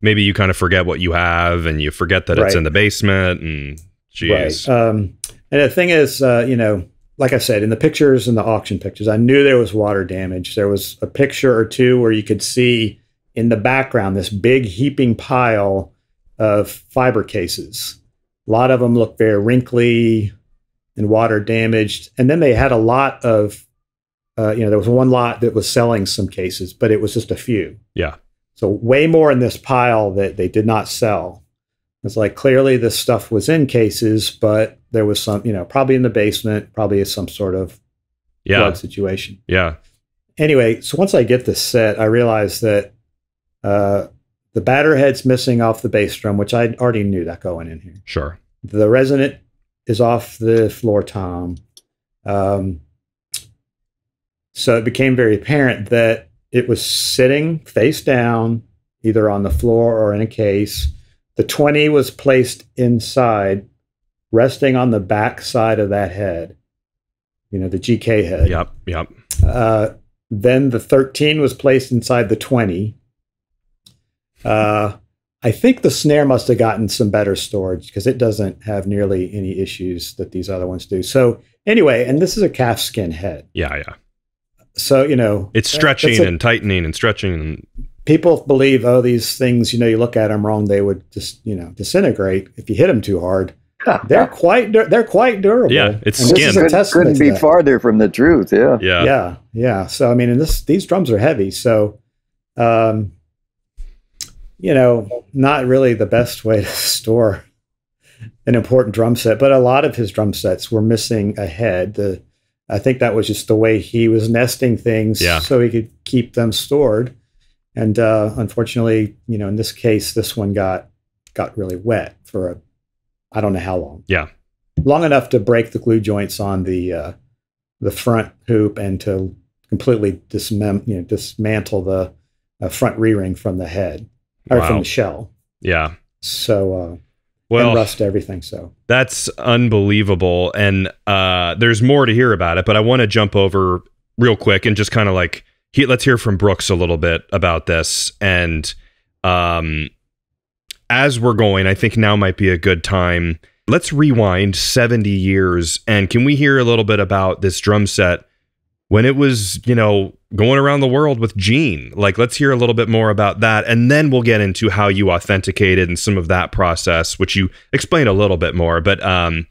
Speaker 1: maybe you kind of forget what you have and you forget that it's in the basement and geez.
Speaker 3: Right. Um, and the thing is, uh, you know, like I said, in the pictures and the auction pictures, I knew there was water damage. There was a picture or two where you could see in the background this big heaping pile of fiber cases. A lot of them looked very wrinkly and water damaged. And then they had a lot of, uh, you know, there was one lot that was selling some cases, but it was just a few.
Speaker 1: Yeah.
Speaker 3: So way more in this pile that they did not sell. It's like clearly this stuff was in cases, but there was some, you know, probably in the basement, probably some sort of
Speaker 1: Yeah.
Speaker 3: situation.
Speaker 1: Yeah.
Speaker 3: Anyway, so once I get this set, I realize that uh, the batter head's missing off the bass drum, which I already knew that going in here.
Speaker 1: Sure.
Speaker 3: The resonant is off the floor tom. Um, so it became very apparent that it was sitting face down, either on the floor or in a case. The 20 was placed inside, resting on the back side of that head, you know, the GK head.
Speaker 1: Yep. Yep.
Speaker 3: Uh, then the 13 was placed inside the 20. Uh, I think the snare must have gotten some better storage because it doesn't have nearly any issues that these other ones do. So, anyway, and this is a calfskin head.
Speaker 1: Yeah. Yeah.
Speaker 3: So, you know,
Speaker 1: It's stretching
Speaker 3: that's a-
Speaker 1: and tightening and stretching and
Speaker 3: people believe, oh, these things, you know, you look at them wrong, they would just, you know, disintegrate if you hit them too hard. they're quite they're quite durable.
Speaker 1: Yeah, it's
Speaker 3: And this is
Speaker 1: skin.
Speaker 3: a
Speaker 2: Couldn't,
Speaker 3: testament
Speaker 2: couldn't
Speaker 3: to
Speaker 2: be
Speaker 3: that.
Speaker 2: farther from the truth. Yeah.
Speaker 1: Yeah.
Speaker 3: yeah yeah so i mean and this these drums are heavy so um you know not really the best way to store an important drum set but a lot of his drum sets were missing a head the i think that was just the way he was nesting things
Speaker 1: Yeah.
Speaker 3: so he could keep them stored and uh unfortunately you know in this case this one got got really wet for a i don't know how long
Speaker 1: Yeah.
Speaker 3: long enough to break the glue joints on the uh the front hoop and to completely dismem- you know, dismantle the uh, front re-ring from the head or from the shell.
Speaker 1: Yeah.
Speaker 3: So uh, and
Speaker 1: Well,
Speaker 3: rust everything. So
Speaker 1: That's unbelievable. And uh, there's more to hear about it, but I want to jump over real quick and just kind of like he, let's hear from Brooks a little bit about this. And um, as we're going, I think now might be a good time. Let's rewind 70 years and can we hear a little bit about this drum set when it was, you know, going around the world with Gene? Like, let's hear a little bit more about that. And then we'll get into how you authenticated and some of that process, which you explained a little bit more. But um,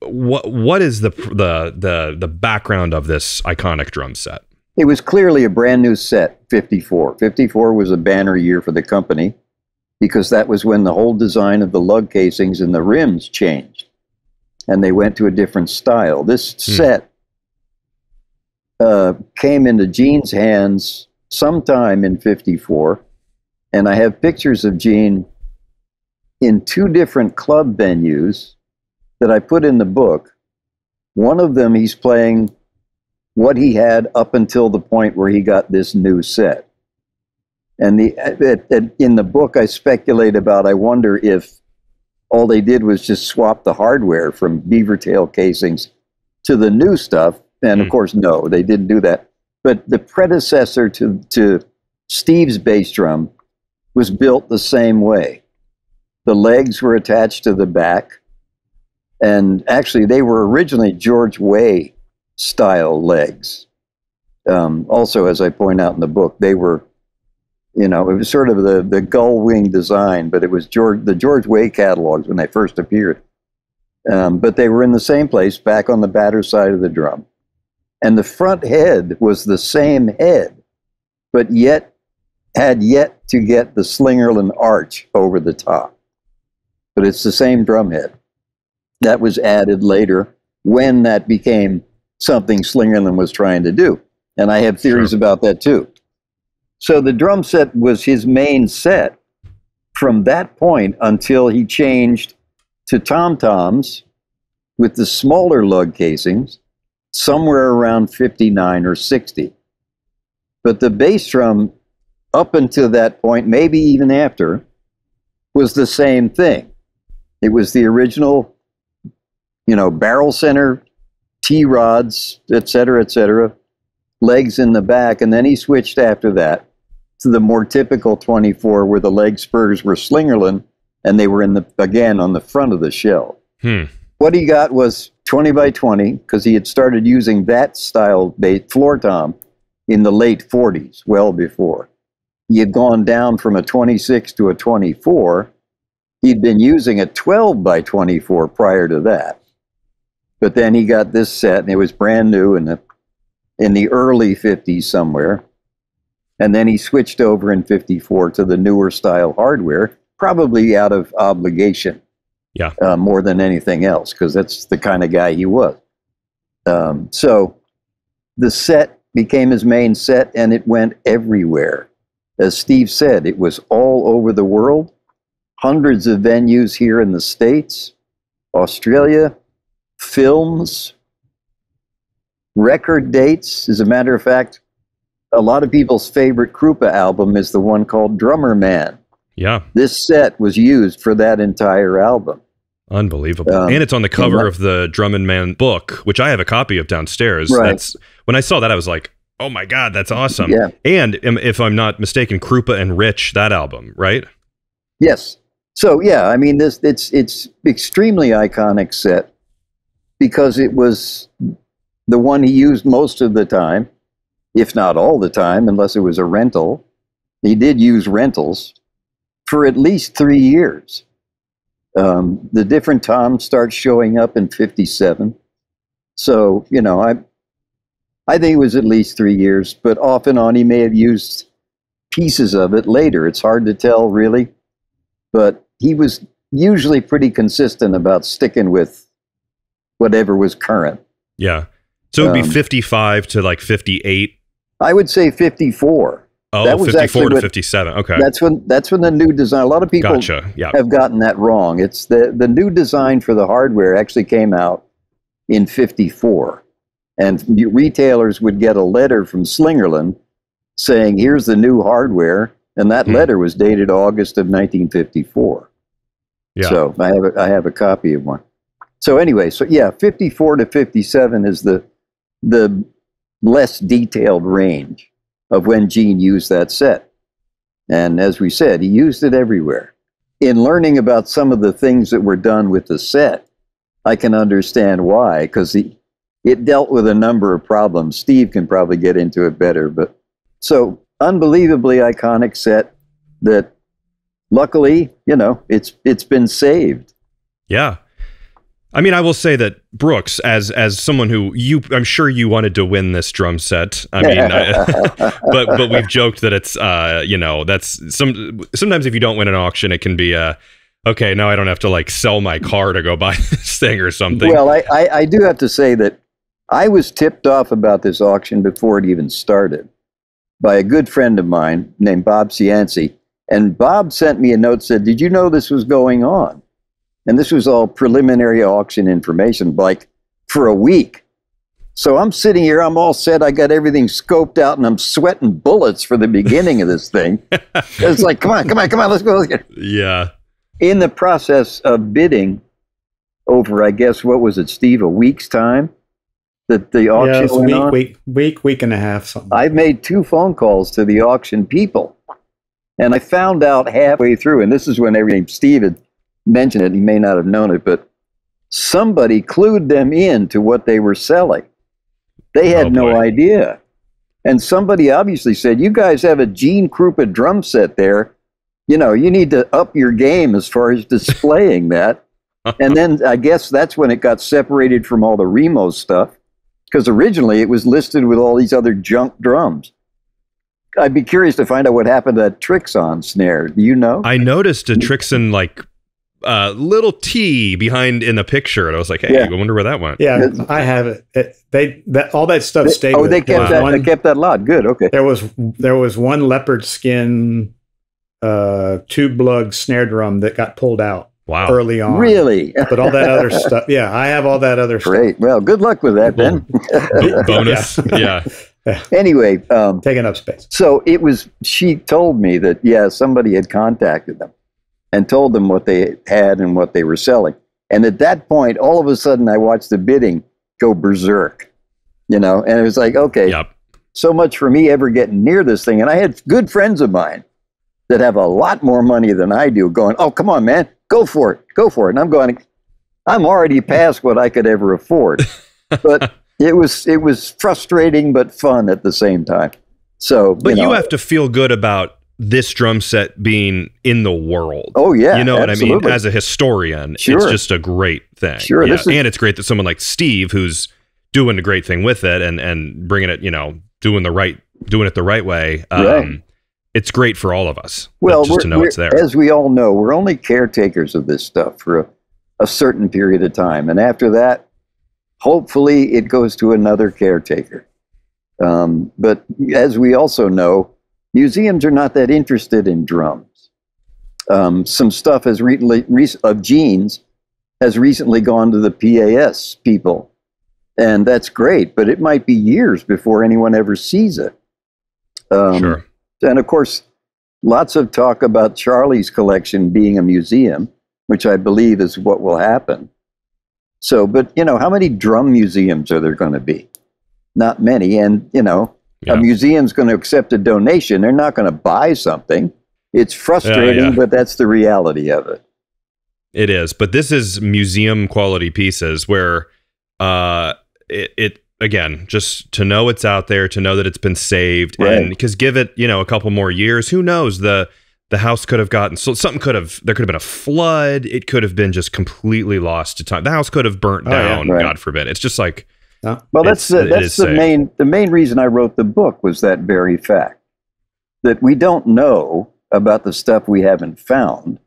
Speaker 1: what what is the the the the background of this iconic drum set?
Speaker 2: It was clearly a brand new set, 54. 54 was a banner year for the company because that was when the whole design of the lug casings and the rims changed and they went to a different style. This set uh, came into Gene's hands sometime in 54, and I have pictures of Gene in two different club venues that I put in the book. One of them, he's playing what he had up until the point where he got this new set. And the at, at- in the book, I speculate about. I wonder if all they did was just swap the hardware from beaver tail casings to the new stuff. And of
Speaker 1: Hmm.
Speaker 2: course, no, they didn't do that. But the predecessor to to Steve's bass drum was built the same way. The legs were attached to the back, and actually, they were originally George Way style legs. Um, also, as I point out in the book, they were, you know, it was sort of the, the gull wing design, but it was George the George Way catalogs when they first appeared. Um, but they were in the same place, back on the batter side of the drum, and the front head was the same head, but yet had yet to get the Slingerland arch over the top. But it's the same drum head. That was added later when that became something Slingerland was trying to do. And I have theories
Speaker 1: Sure.
Speaker 2: about that too. So the drum set was his main set from that point until he changed to tom toms with the smaller lug casings somewhere around 59 or 60. But the bass drum, up until that point, maybe even after, was the same thing. It was the original, you know, barrel center T rods, et cetera, et cetera, legs in the back. And then he switched after that to the more typical 24 where the leg spurs were Slingerland and they were in the, again, on the front of the shell.
Speaker 1: Hmm.
Speaker 2: What he got was 20 by 20 because he had started using that style floor tom in the late 40s, well before. He had gone down from a 26 to a 24. He'd been using a 12 by 24 prior to that. But then he got this set and it was brand new in the in the early 50s somewhere. And then he switched over in 54 to the newer style hardware, probably out of obligation
Speaker 1: Yeah.
Speaker 2: uh, more than anything else, because that's the kind of guy he was. Um, so the set became his main set and it went everywhere. As Steve said, it was all over the world, hundreds of venues here in the States, Australia, films, record dates. As a matter of fact, a lot of people's favorite Krupa album is the one called Drummer Man.
Speaker 1: Yeah.
Speaker 2: This set was used for that entire album.
Speaker 1: Unbelievable.
Speaker 2: Um,
Speaker 1: and it's on the cover of the Drummin' Men book, which I have a copy of downstairs.
Speaker 2: Right.
Speaker 1: That's when I saw that I was like, "Oh my god, that's awesome."
Speaker 2: Yeah.
Speaker 1: And if I'm not mistaken, Krupa and Rich that album, right?
Speaker 2: Yes. So yeah, I mean this it's it's extremely iconic set because it was the one he used most of the time, if not all the time, unless it was a rental. he did use rentals for at least three years. Um, the different toms start showing up in 57. So, you know, I, I think it was at least three years, but off and on he may have used pieces of it later. It's hard to tell, really. But he was usually pretty consistent about sticking with whatever was current.
Speaker 1: Yeah. So it would be
Speaker 2: Um,
Speaker 1: 55 to like 58.
Speaker 2: I would say 54.
Speaker 1: Oh,
Speaker 2: that was
Speaker 1: 54 to
Speaker 2: what-
Speaker 1: 57. Okay.
Speaker 2: That's when that's when the new design. A lot of people
Speaker 1: Gotcha. Yeah.
Speaker 2: have gotten that wrong. It's the the new design for the hardware actually came out in 54. And retailers would get a letter from Slingerland saying, "Here's the new hardware." And that
Speaker 1: Hmm.
Speaker 2: letter was dated August of 1954.
Speaker 1: Yeah.
Speaker 2: So I have a, I have a copy of one. So anyway, so yeah, 54 to 57 is the the less detailed range of when Gene used that set. And as we said, he used it everywhere. In learning about some of the things that were done with the set, I can understand why, because it dealt with a number of problems. Steve can probably get into it better, but so unbelievably iconic set that luckily, you know, it's it's been saved.
Speaker 1: Yeah. I mean, I will say that Brooks, as as someone who you, I'm sure you wanted to win this drum set. I mean, I, but but we've joked that it's, uh, you know, that's some. Sometimes if you don't win an auction, it can be, uh, okay, now I don't have to like sell my car to go buy this thing or something.
Speaker 2: Well, I, I, I do have to say that I was tipped off about this auction before it even started by a good friend of mine named Bob Cianci. And Bob sent me a note said, Did you know this was going on? And this was all preliminary auction information, like for a week. So I'm sitting here, I'm all set, I got everything scoped out, and I'm sweating bullets for the beginning of this thing. It's like, come on, come on, come on, let's go. Let's go
Speaker 1: yeah.
Speaker 2: in the process of bidding over, I guess, what was it, Steve, a week's time that the
Speaker 3: Yeah,
Speaker 2: auction
Speaker 3: it's a
Speaker 2: went
Speaker 3: week,
Speaker 2: on?
Speaker 3: week, week, week and a half, something.
Speaker 2: I made two phone calls to the auction people, and I found out halfway through, and this is when everything, Steve had mentioned it, he may not have known it, but somebody clued them in to what they were selling. They had
Speaker 1: Oh,
Speaker 2: no idea. And somebody obviously said, You guys have a Gene Krupa drum set there. You know, you need to up your game as far as displaying that. and then I guess that's when it got separated from all the Remo stuff, because originally it was listed with all these other junk drums. I'd be curious to find out what happened to that Trixon snare. Do you know?
Speaker 1: I noticed a Trixon like uh, little T behind in the picture, and I was like, hey,
Speaker 2: Yeah.
Speaker 1: I wonder where that went.
Speaker 3: yeah, I have it. it. They that all that stuff stayed.
Speaker 2: oh,
Speaker 3: with
Speaker 2: they kept that.
Speaker 3: one-
Speaker 2: They kept that lot. Good. Okay.
Speaker 3: There was there was one leopard skin uh, tube lug snare drum that got pulled out
Speaker 1: Wow.
Speaker 3: early on.
Speaker 2: Really?
Speaker 3: But all that other stuff, yeah, I have all that other stuff.
Speaker 2: Great. Well, good luck with that then.
Speaker 1: B- bonus. yeah.
Speaker 2: anyway, um,
Speaker 3: Taking up space.
Speaker 2: so it was. She told me that yeah, somebody had contacted them and told them what they had and what they were selling. And at that point, all of a sudden, I watched the bidding go berserk. You know, and it was like, okay,
Speaker 1: Yep.
Speaker 2: so much for me ever getting near this thing. And I had good friends of mine that have a lot more money than I do going, oh, come on, man, go for it, go for it. And I'm going, I'm already past what I could ever afford. but it was it was frustrating but fun at the same time. So,
Speaker 1: But you,
Speaker 2: know,
Speaker 1: have to feel good about this drum set being in the world.
Speaker 2: oh yeah,
Speaker 1: you know what I mean? As a historian,
Speaker 2: Sure.
Speaker 1: it's just a great thing.
Speaker 2: Sure,
Speaker 1: Yeah.
Speaker 2: is-
Speaker 1: and it's great that someone like Steve, who's doing a great thing with it and and bringing it, you know, doing the right, doing it the right way. Um,
Speaker 2: Right.
Speaker 1: It's great for all of us.
Speaker 2: well,
Speaker 1: just to know it's there.
Speaker 2: as we all know, we're only caretakers of this stuff for a, a certain period of time, and after that, hopefully, it goes to another caretaker. Um, but as we also know, museums are not that interested in drums. Um, some stuff has recently rec- of Gene's has recently gone to the PAS people, and that's great. But it might be years before anyone ever sees it. Um,
Speaker 1: sure.
Speaker 2: and of course, lots of talk about Charlie's collection being a museum, which I believe is what will happen. So, but you know, how many drum museums are there going to be? Not many. And, you know,
Speaker 1: Yeah.
Speaker 2: a museum's going to accept a donation. They're not going to buy something. It's frustrating,
Speaker 1: yeah.
Speaker 2: but that's the reality of it.
Speaker 1: It is, but this is museum quality pieces where uh it, it again, just to know it's out there, to know that it's been saved,
Speaker 2: Right.
Speaker 1: and because give it, you know, a couple more years, who knows the the house could have gotten so something could have there could have been a flood. It could have been just completely lost to time. The house could have burnt
Speaker 3: Oh, yeah.
Speaker 1: down.
Speaker 2: Right.
Speaker 1: God forbid. It's just like
Speaker 2: Well, that's the, that's the
Speaker 1: safe.
Speaker 2: main the main reason I wrote the book was that very fact that we don't know about the stuff we haven't found,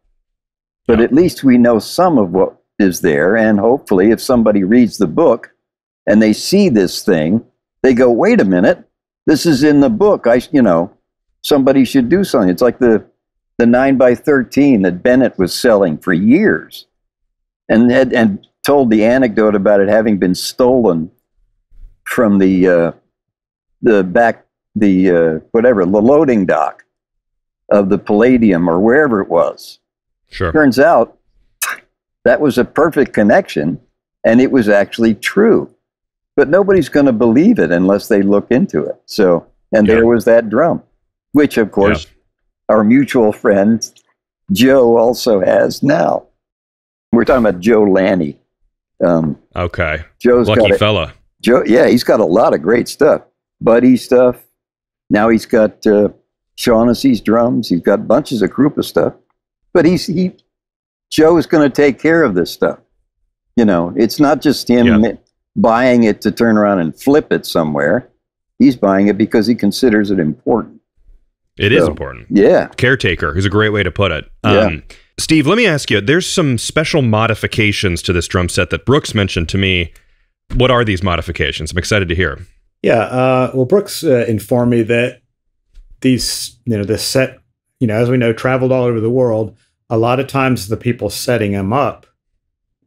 Speaker 2: but at least we know some of what is there, and hopefully, if somebody reads the book and they see this thing, they go, "Wait a minute, this is in the book. I, you know, somebody should do something." It's like the the nine by thirteen that Bennett was selling for years, and had, and told the anecdote about it having been stolen from the uh, the back the uh, whatever the loading dock of the Palladium or wherever it was.
Speaker 1: sure.
Speaker 2: Turns out that was a perfect connection, and it was actually true. But nobody's going to believe it unless they look into it. So, and
Speaker 1: Yeah.
Speaker 2: there was that drum, which of course our mutual friend Joe also has now. We're talking about Joe Lanny. Um,
Speaker 1: Okay.
Speaker 2: Joe's
Speaker 1: Lucky fella.
Speaker 2: Joe, yeah, he's got a lot of great stuff. Buddy stuff. Now he's got uh, Shaughnessy's drums. He's got bunches of Krupa stuff. But he's he, Joe is going to take care of this stuff. You know, it's not just him
Speaker 1: Yeah.
Speaker 2: buying it to turn around and flip it somewhere. He's buying it because he considers it important.
Speaker 1: It is
Speaker 2: So-
Speaker 1: important.
Speaker 2: Yeah.
Speaker 1: Caretaker is a great way to put it.
Speaker 2: Yeah.
Speaker 1: Um, Steve, let me ask you. There's some special modifications to this drum set that Brooks mentioned to me. What are these modifications? I'm excited to hear.
Speaker 3: Yeah. Uh, well, Brooks uh, informed me that these, you know, this set, you know, as we know, traveled all over the world. A lot of times the people setting them up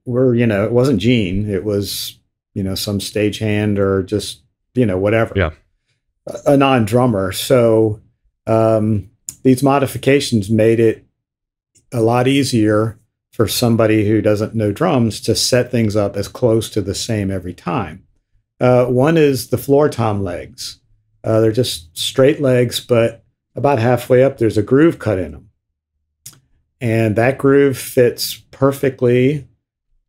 Speaker 3: were, you know, it wasn't Gene. It was, you know, some stagehand or just, you know, whatever.
Speaker 1: Yeah.
Speaker 3: A, a non drummer. So um, these modifications made it a lot easier for somebody who doesn't know drums to set things up as close to the same every time. Uh, one is the floor tom legs. Uh, they're just straight legs, but about halfway up, there's a groove cut in them. And that groove fits perfectly.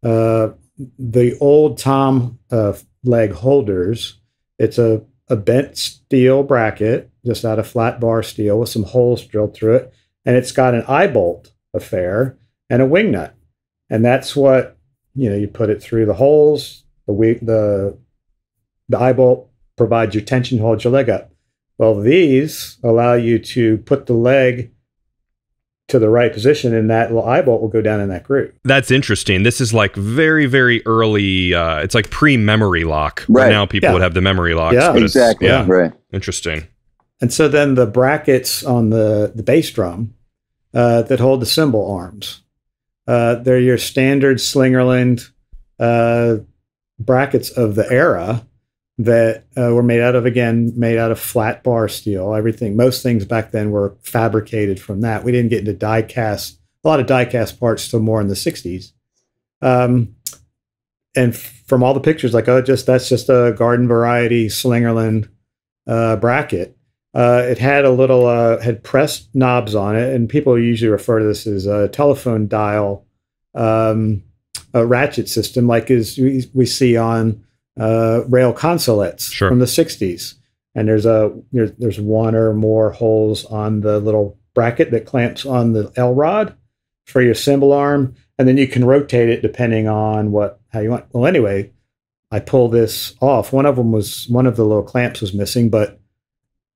Speaker 3: Uh, the old tom uh, leg holders, it's a, a bent steel bracket, just out of flat bar steel with some holes drilled through it. And it's got an eye bolt affair and a wing nut. And that's what, you know, you put it through the holes, the, wi- the the eye bolt provides your tension, holds your leg up. Well, these allow you to put the leg to the right position, and that little eye bolt will go down in that groove.
Speaker 1: That's interesting. This is like very, very early. Uh, it's like pre-memory lock.
Speaker 2: Right.
Speaker 1: now, people
Speaker 3: Yeah.
Speaker 1: would have the memory locks.
Speaker 3: Yeah.
Speaker 1: but it's-
Speaker 2: Exactly.
Speaker 1: Yeah.
Speaker 2: Right.
Speaker 1: Interesting.
Speaker 3: And so then the brackets on the, the bass drum uh, that hold the cymbal arms, uh, they're your standard Slingerland uh, brackets of the era that uh, were made out of, again, made out of flat bar steel. Everything, most things back then were fabricated from that. We didn't get into die cast, a lot of die cast parts till more in the 60s. Um, and from all the pictures, like, oh, just that's just a garden variety Slingerland uh, bracket. Uh, it had a little uh, had pressed knobs on it, and people usually refer to this as a telephone dial um, a ratchet system, like is we, see on uh, rail consolettes
Speaker 1: Sure.
Speaker 3: from the '60s. And there's a there's, there's one or more holes on the little bracket that clamps on the L rod for your cymbal arm, and then you can rotate it depending on what how you want. Well, anyway, I pull this off. One of them was one of the little clamps was missing, but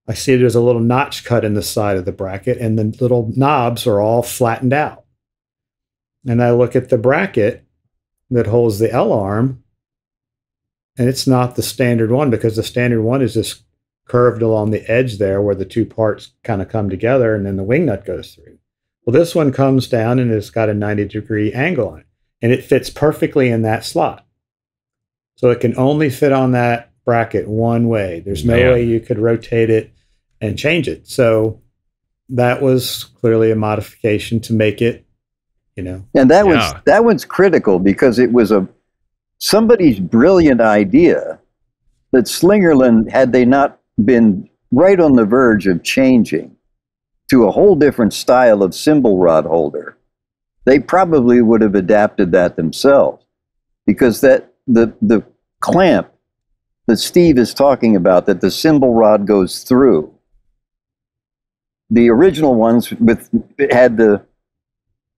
Speaker 3: I see there's a little notch cut in the side of the bracket, and the little knobs are all flattened out. And I look at the bracket that holds the L arm, and it's not the standard one because the standard one is just curved along the edge there where the two parts kind of come together, and then the wing nut goes through. Well, this one comes down and it's got a 90 degree angle on it, and it fits perfectly in that slot. So it can only fit on that bracket one way. There's no
Speaker 1: Man.
Speaker 3: way you could rotate it and change it. So that was clearly a modification to make it, you know,
Speaker 2: And that
Speaker 1: Yeah.
Speaker 2: was that one's critical because it was a somebody's brilliant idea that Slingerland, had they not been right on the verge of changing to a whole different style of cymbal rod holder, they probably would have adapted that themselves because that the the clamp that Steve is talking about that the cymbal rod goes through. The original ones with had the,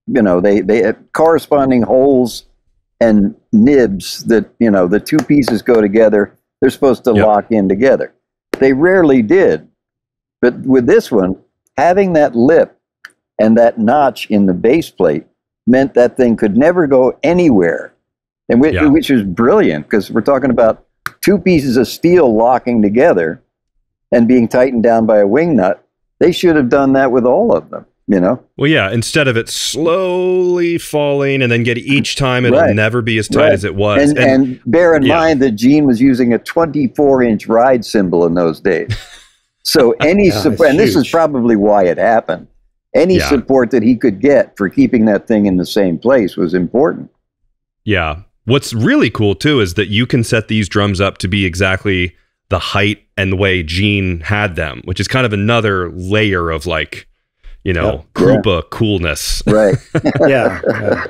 Speaker 2: you know, they they had corresponding holes and nibs that you know the two pieces go together. They're supposed to
Speaker 1: Yep.
Speaker 2: lock in together. They rarely did, but with this one, having that lip and that notch in the base plate meant that thing could never go anywhere, and which,
Speaker 1: Yeah.
Speaker 2: which is brilliant because we're talking about two pieces of steel locking together and being tightened down by a wing nut. They should have done that with all of them, you know.
Speaker 1: Well, yeah. Instead of it slowly falling and then get each time, it'll
Speaker 2: Right.
Speaker 1: never be as tight
Speaker 2: Right.
Speaker 1: as it was.
Speaker 2: And, and bear in
Speaker 1: yeah.
Speaker 2: mind that Gene was using a 24 inch ride cymbal in those days. So any
Speaker 3: Yeah,
Speaker 2: support, and this is probably why it happened. Any
Speaker 1: Yeah.
Speaker 2: support that he could get for keeping that thing in the same place was important.
Speaker 1: Yeah. What's really cool too is that you can set these drums up to be exactly the height and the way Gene had them, which is kind of another layer of like, you know,
Speaker 2: Yeah.
Speaker 1: Krupa coolness.
Speaker 2: Right.
Speaker 3: yeah, yeah.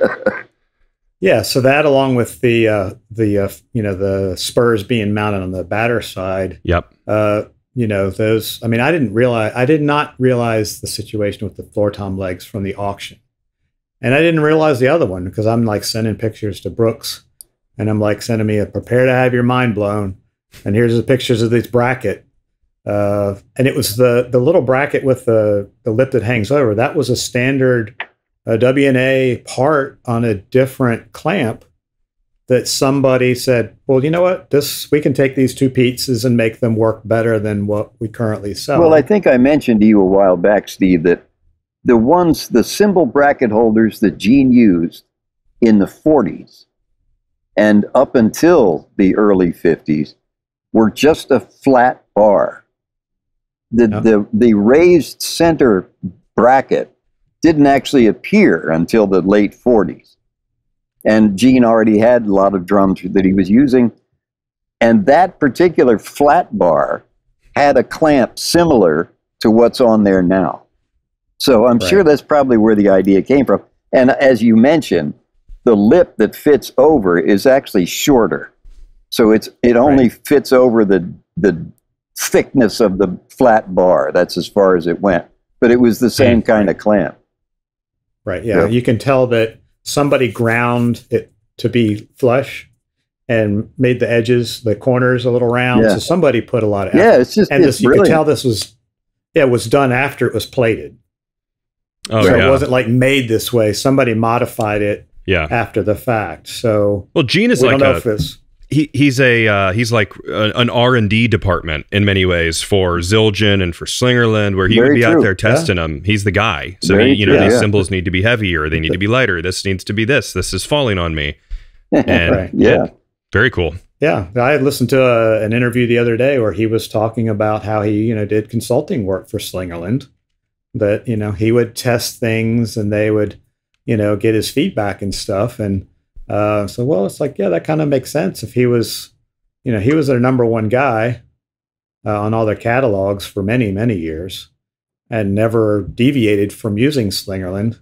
Speaker 3: Yeah, so that along with the uh, the uh, you know the spurs being mounted on the batter side,
Speaker 1: Yep.
Speaker 3: uh, you know those. I mean, I didn't realize I did not realize the situation with the floor tom legs from the auction, and I didn't realize the other one because I'm like sending pictures to Brooks, and I'm like sending me a prepare to have your mind blown, and here's the pictures of this bracket, uh, and it was the the little bracket with the the lip that hangs over. That was a standard a WNA part on a different clamp that somebody said, well, you know what? This we can take these two pieces and make them work better than what we currently sell.
Speaker 2: Well, I think I mentioned to you a while back, Steve, that the ones, the cymbal bracket holders that Gene used in the 40s and up until the early 50s were just a flat bar. The, the, the raised center bracket didn't actually appear until the late 40s. And Gene already had a lot of drums that he was using. And that particular flat bar had a clamp similar to what's on there now. So I'm
Speaker 3: Right.
Speaker 2: sure that's probably where the idea came from. And as you mentioned, the lip that fits over is actually shorter. So it's it only fits over the the thickness of the flat bar. That's as far as it went. But it was the hmm. same kind of clamp.
Speaker 3: right. Yeah,
Speaker 2: Yeah.
Speaker 3: you can tell that somebody ground it to be flush and made the edges, the corners a little round.
Speaker 2: Yeah.
Speaker 3: So somebody put a lot of effort.
Speaker 2: Yeah, it's just
Speaker 3: and
Speaker 2: it's
Speaker 3: this, you could
Speaker 2: brilliant.
Speaker 3: tell this was yeah, it was done after it was plated.
Speaker 1: Oh
Speaker 3: so
Speaker 1: yeah.
Speaker 3: it wasn't like made this way. Somebody modified it
Speaker 1: yeah.
Speaker 3: after the fact. So
Speaker 1: Well, Gene is
Speaker 3: we
Speaker 1: like
Speaker 3: don't know
Speaker 1: a
Speaker 3: if
Speaker 1: he he's a uh, he's like a, an R and D department in many ways for Zildjian and for Slingerland, where he would
Speaker 2: Very
Speaker 1: be out there testing them. He's the guy. So
Speaker 2: Very
Speaker 1: he, you know
Speaker 2: true,
Speaker 1: these
Speaker 2: yeah.
Speaker 1: cymbals need to be heavier, they need to be lighter. This needs to be this. This is falling on me. And
Speaker 3: Right.
Speaker 2: yeah.
Speaker 1: very cool.
Speaker 3: Yeah, I had listened to a, an interview the other day where he was talking about how he, you know, did consulting work for Slingerland. That you know he would test things and they would, you know, get his feedback and stuff. And uh, so, well, it's like, yeah, that kind of makes sense. If he was, you know, he was their number one guy uh, on all their catalogs for many, many years, and never deviated from using Slingerland.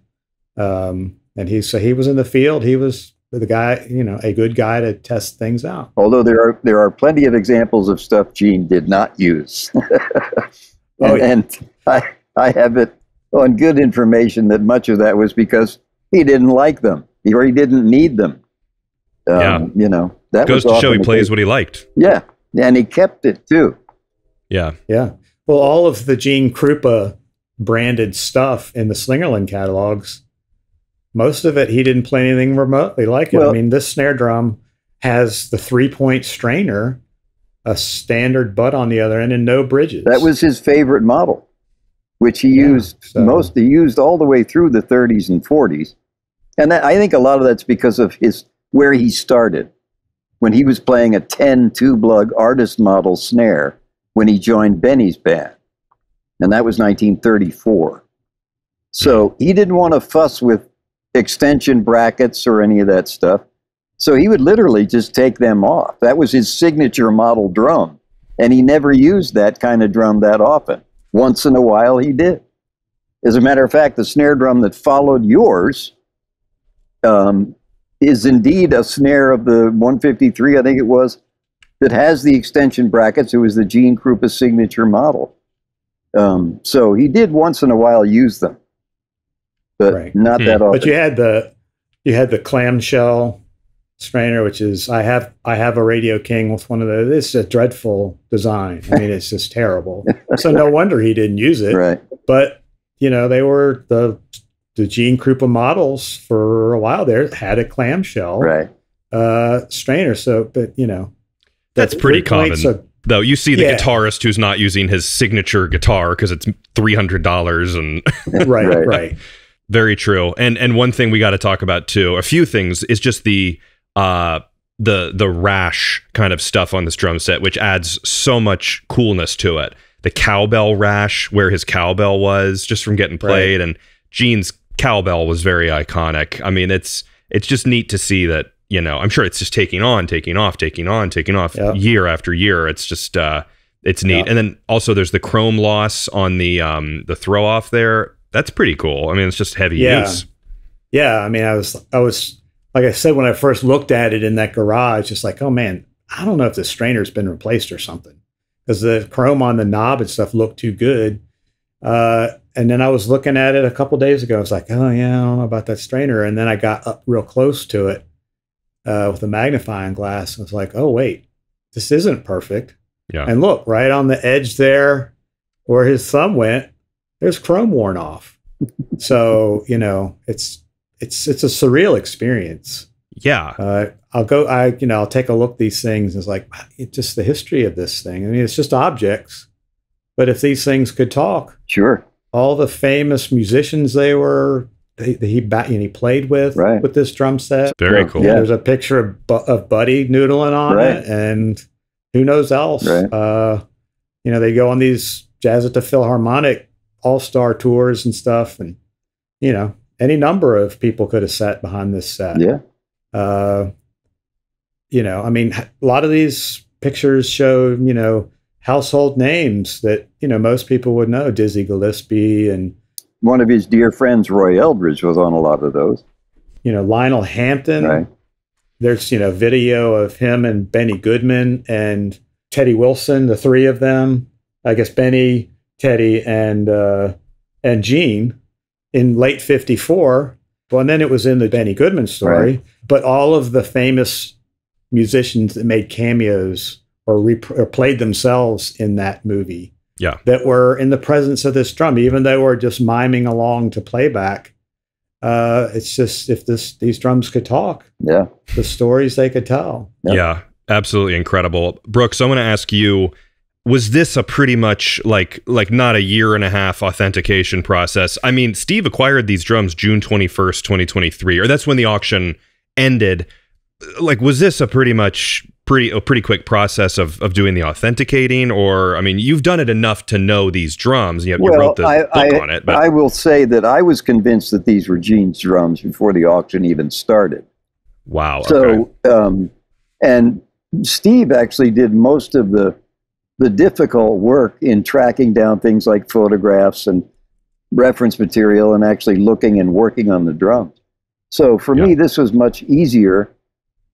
Speaker 3: Um, and he so he was in the field. He was the guy, you know, a good guy to test things out.
Speaker 2: Although there are there are plenty of examples of stuff Gene did not use. and,
Speaker 3: Oh, yeah.
Speaker 2: and I I have it on good information that much of that was because he didn't like them or he didn't need them. Um,
Speaker 1: Yeah.
Speaker 2: You know, that
Speaker 1: Goes
Speaker 2: was
Speaker 1: to show he plays
Speaker 2: case.
Speaker 1: what he liked.
Speaker 2: Yeah. And he kept it too.
Speaker 1: Yeah.
Speaker 3: Yeah. Well, all of the Gene Krupa branded stuff in the Slingerland catalogs, most of it he didn't play anything remotely like it.
Speaker 2: Well-
Speaker 3: I mean, this snare drum has the three point strainer, a standard butt on the other end, and no bridges.
Speaker 2: That was his favorite model, which he
Speaker 3: Yeah,
Speaker 2: used
Speaker 3: so-
Speaker 2: most. He used all the way through the 30s and 40s, and that, I think a lot of that's because of his where he started when he was playing a 10 tube lug artist model snare when he joined Benny's band, and that was 1934. So he didn't want to fuss with extension brackets or any of that stuff. So he would literally just take them off. That was his signature model drum. And he never used that kind of drum that often. Once in a while, he did. As a matter of fact, the snare drum that followed yours um, is indeed a snare of the 153, I think it was, that has the extension brackets. It was the Gene Krupa signature model. Um, so he did once in a while use them, but
Speaker 3: Right.
Speaker 2: not
Speaker 1: Hmm.
Speaker 2: that often.
Speaker 3: But you had the you had the clamshell strainer, which is I have I have a Radio King with one of those. It's a dreadful design. I mean, it's just terrible. So no wonder he didn't use it.
Speaker 2: right.
Speaker 3: But you know, they were the the Gene Krupa models for a while there had a clamshell
Speaker 2: Right.
Speaker 3: uh, strainer. So, but you know,
Speaker 1: That's pretty common.
Speaker 3: of-
Speaker 1: Though you see the
Speaker 3: Yeah.
Speaker 1: guitarist who's not using his signature guitar because it's three hundred dollars and
Speaker 3: right,
Speaker 2: Right.
Speaker 3: right,
Speaker 1: very true. And and one thing we got to talk about too, a few things is just the uh the the rash kind of stuff on this drum set, which adds so much coolness to it. The cowbell rash where his cowbell was just from getting played, and Gene's cowbell was very iconic. I mean, it's it's just neat to see that you know. I'm sure it's just taking on, taking off, taking on, taking off
Speaker 3: Yeah.
Speaker 1: year after year. It's just uh it's neat.
Speaker 3: Yeah.
Speaker 1: And then also there's the chrome loss on the um the throw off there. That's pretty cool. I mean, it's just heavy
Speaker 3: Yeah.
Speaker 1: use.
Speaker 3: Yeah, I mean, I was, I was, like I said when I first looked at it in that garage, just like, oh man, I don't know if the strainer's been replaced or something because the chrome on the knob and stuff looked too good. Uh, and then I was looking at it a couple days ago. I was like, oh yeah, I don't know about that strainer. And then I got up real close to it uh, with a magnifying glass. I was like, oh wait, this isn't perfect.
Speaker 1: Yeah.
Speaker 3: And look, right on the edge there, where his thumb went, there's chrome worn off. so you know, it's it's it's a surreal experience.
Speaker 1: Yeah.
Speaker 3: Uh, I'll go. I you know I'll take a look at these things. It's like it's just the history of this thing. I mean, it's just objects. But if these things could talk,
Speaker 2: Sure.
Speaker 3: all the famous musicians they were they, he ba- and he played with
Speaker 2: Right.
Speaker 3: with this drum set.
Speaker 1: Very cool.
Speaker 2: Yeah.
Speaker 3: There's a picture of, Bu- of Buddy noodling on
Speaker 2: Right.
Speaker 3: it, and who knows else.
Speaker 2: Right.
Speaker 3: Uh, you know, they go on these Jazz at the Philharmonic All Star tours and stuff, and you know, any number of people could have sat behind this set.
Speaker 2: Yeah.
Speaker 3: Uh, you know, I mean, a lot of these pictures show, you know, household names that you know most people would know: Dizzy Gillespie and
Speaker 2: One of his dear friends, Roy Eldridge, was on a lot of those.
Speaker 3: you know Lionel Hampton.
Speaker 2: Right.
Speaker 3: There's you know video of him and Benny Goodman and Teddy Wilson, the three of them. I guess Benny, Teddy, and uh, and Gene in late '54. Well, and then it was in the Benny Goodman story.
Speaker 2: Right.
Speaker 3: But all of the famous musicians that made cameos or, rep- or played themselves in that movie
Speaker 1: Yeah.
Speaker 3: that were in the presence of this drum, even though we're just miming along to playback. Uh, it's just if this these drums could talk,
Speaker 2: Yeah.
Speaker 3: the stories they could tell.
Speaker 2: Yep.
Speaker 1: Yeah, absolutely incredible. Brooks, I want to ask you was this a pretty much like like not a year and a half authentication process? I mean, Steve acquired these drums June 21st, 2023, or that's when the auction ended. Like was this a pretty much pretty a pretty quick process of of doing the authenticating or I mean, you've done it enough to know these drums. You, you
Speaker 2: Well,
Speaker 1: wrote the
Speaker 2: I-
Speaker 1: book
Speaker 2: I-
Speaker 1: on it, but
Speaker 2: I will say that I was convinced that these were Gene's drums before the auction even started.
Speaker 1: wow. okay.
Speaker 2: So, um, and Steve actually did most of the the difficult work in tracking down things like photographs and reference material, and actually looking and working on the drums. So for me, this was much easier.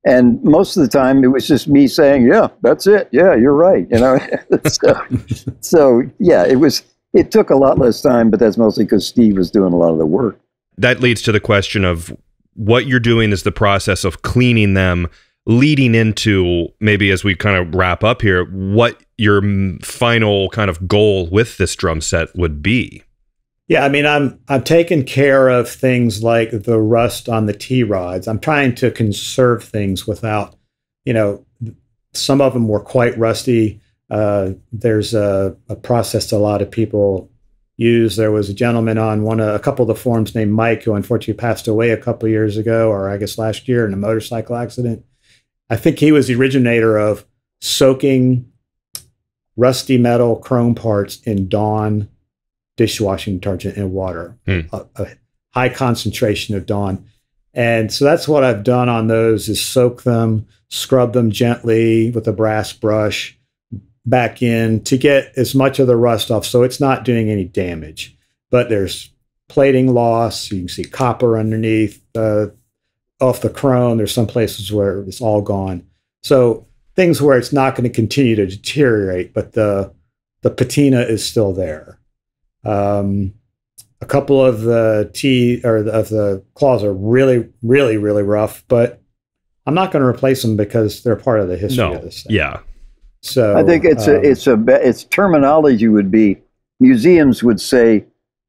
Speaker 2: And most of the time, it was just me saying, "Yeah, that's it. Yeah, you're right." You know. so, so yeah, it was. It took a lot less time, but that's mostly because Steve was doing a lot of the work.
Speaker 1: that leads to the question of what you're doing is the process of cleaning them leading into maybe as we kind of wrap up here what your final kind of goal with this drum set would be
Speaker 3: Yeah, I mean, I'm I'm taking care of things like the rust on the T rods. I'm trying to conserve things without, you know, some of them were quite rusty. Uh, there's a, a process a lot of people use. There was a gentleman on one of a couple of the forums named Mike who unfortunately passed away a couple years ago, or I guess last year in a motorcycle accident. I think he was the originator of soaking rusty metal chrome parts in Dawn dishwashing detergent and water,
Speaker 1: Hmm.
Speaker 3: a, a high concentration of Dawn. And so that's what I've done on those is soak them, scrub them gently with a brass brush back in to get as much of the rust off so it's not doing any damage. But there's plating loss. You can see copper underneath uh, off the chrome. There's some places where it's all gone. So things where it's not going to continue to deteriorate, but the the patina is still there. Um, a couple of the T or the, of the claws are really, really, really rough, but I'm not going to replace them because they're part of the history
Speaker 1: No.
Speaker 3: of this thing.
Speaker 1: Yeah.
Speaker 3: So
Speaker 2: I think it's
Speaker 3: um,
Speaker 2: a it's a its terminology would be museums would say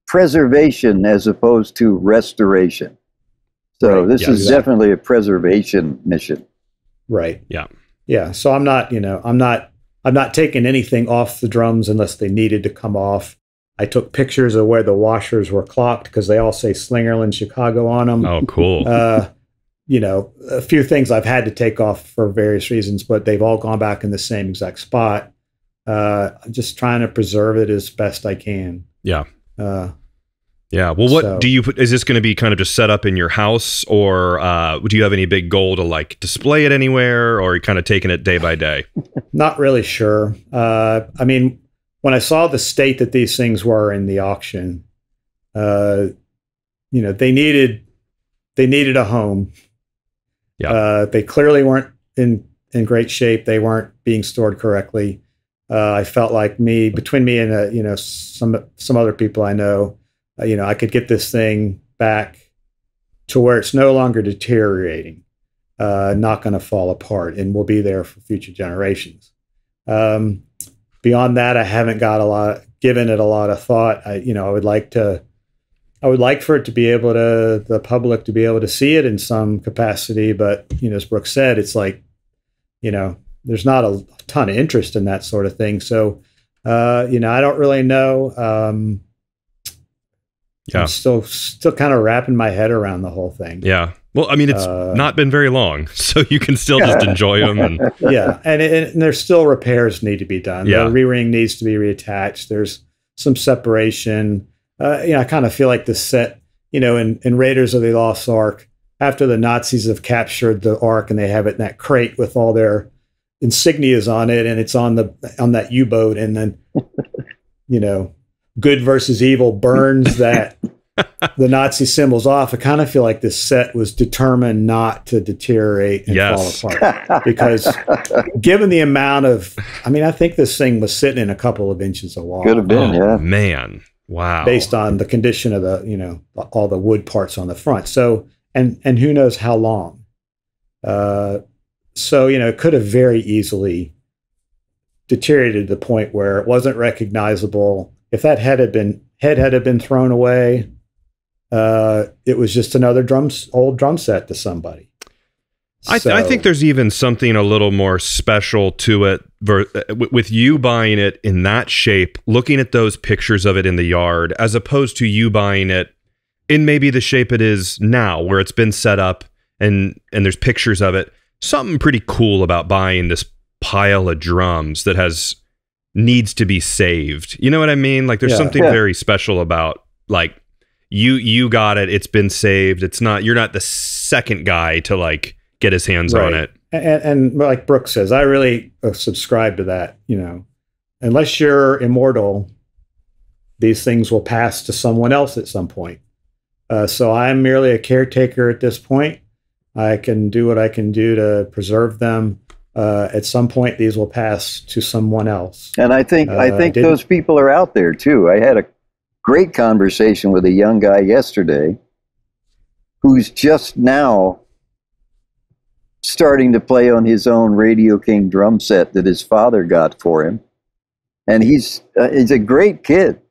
Speaker 2: preservation as opposed to restoration. So
Speaker 3: Right,
Speaker 2: this
Speaker 1: yes.
Speaker 2: is definitely a preservation mission.
Speaker 3: right.
Speaker 1: Yeah.
Speaker 3: Yeah. So I'm not, you know, I'm not, I'm not taking anything off the drums unless they needed to come off. I took pictures of where the washers were clocked because they all say Slingerland Chicago on them.
Speaker 1: Oh, cool.
Speaker 3: uh, you know, a few things I've had to take off for various reasons, but they've all gone back in the same exact spot. Uh, I'm just trying to preserve it as best I can.
Speaker 1: Yeah.
Speaker 3: Uh,
Speaker 1: Yeah. Well, what
Speaker 3: So-
Speaker 1: do you put? Is this going to be kind of just set up in your house, or uh, do you have any big goal to like display it anywhere, or are you kind of taking it day by day?
Speaker 3: not really sure. Uh, I mean, when I saw the state that these things were in the auction, uh, you know, they needed they needed a home.
Speaker 1: Yeah.
Speaker 3: Uh, they clearly weren't in in great shape. They weren't being stored correctly. Uh, I felt like me between me and uh, you know some some other people I know, you know, I could get this thing back to where it's no longer deteriorating, uh, not going to fall apart, and will be there for future generations. Um, beyond that, I haven't got a lot given it a lot of thought. I you know I would like to. I would like for it to be able to the public to be able to see it in some capacity, but you know, as Brooks said, it's like, you know, there's not a ton of interest in that sort of thing. So, uh, you know, I don't really know. Um,
Speaker 1: Yeah.
Speaker 3: I'm still still kind of wrapping my head around the whole thing.
Speaker 1: Yeah. Well, I mean, it's
Speaker 3: Uh,
Speaker 1: not been very long, so you can still just enjoy them. And
Speaker 3: yeah, and, and there's still repairs need to be done.
Speaker 1: Yeah.
Speaker 3: The re-ring needs to be reattached. There's some separation. Uh, you know, I kind of feel like the set, you know, in, in Raiders of the Lost Ark, after the Nazis have captured the Ark and they have it in that crate with all their insignias on it, and it's on the on that U-boat, and then, you know, good versus evil burns that the Nazi symbols off. I kind of feel like this set was determined not to deteriorate and
Speaker 1: Yes.
Speaker 3: fall apart because given the amount of, I mean, I think this thing was sitting in a couple of inches of water
Speaker 2: Could have been,
Speaker 1: oh,
Speaker 2: yeah.
Speaker 1: man, wow.
Speaker 3: based on the condition of the, you know, all the wood parts on the front. So, and and who knows how long. Uh, so you know, it could have very easily deteriorated to the point where it wasn't recognizable. If that head had been head had been thrown away, uh, it was just another drums old drum set to somebody.
Speaker 1: I, th- I think there's even something a little more special to it ver- uh, with you buying it in that shape, looking at those pictures of it in the yard, as opposed to you buying it in maybe the shape it is now, where it's been set up and and there's pictures of it. Something pretty cool about buying this pile of drums that has needs to be saved. You know what I mean? Like there's
Speaker 3: Yeah.
Speaker 1: something
Speaker 2: Yeah.
Speaker 1: very special about like you you got it. It's been saved. It's not you're not the second guy to like get his hands on it.
Speaker 3: and, and like Brooks says, I really uh, subscribe to that. You know, unless you're immortal, these things will pass to someone else at some point. Uh, so I'm merely a caretaker at this point. I can do what I can do to preserve them. Uh, at some point, these will pass to someone else.
Speaker 2: And I think I
Speaker 3: Uh,
Speaker 2: think
Speaker 3: didn't-
Speaker 2: those people are out there too. I had a great conversation with a young guy yesterday who's just now starting to play on his own Radio King drum set that his father got for him. And he's uh, he's a great kid.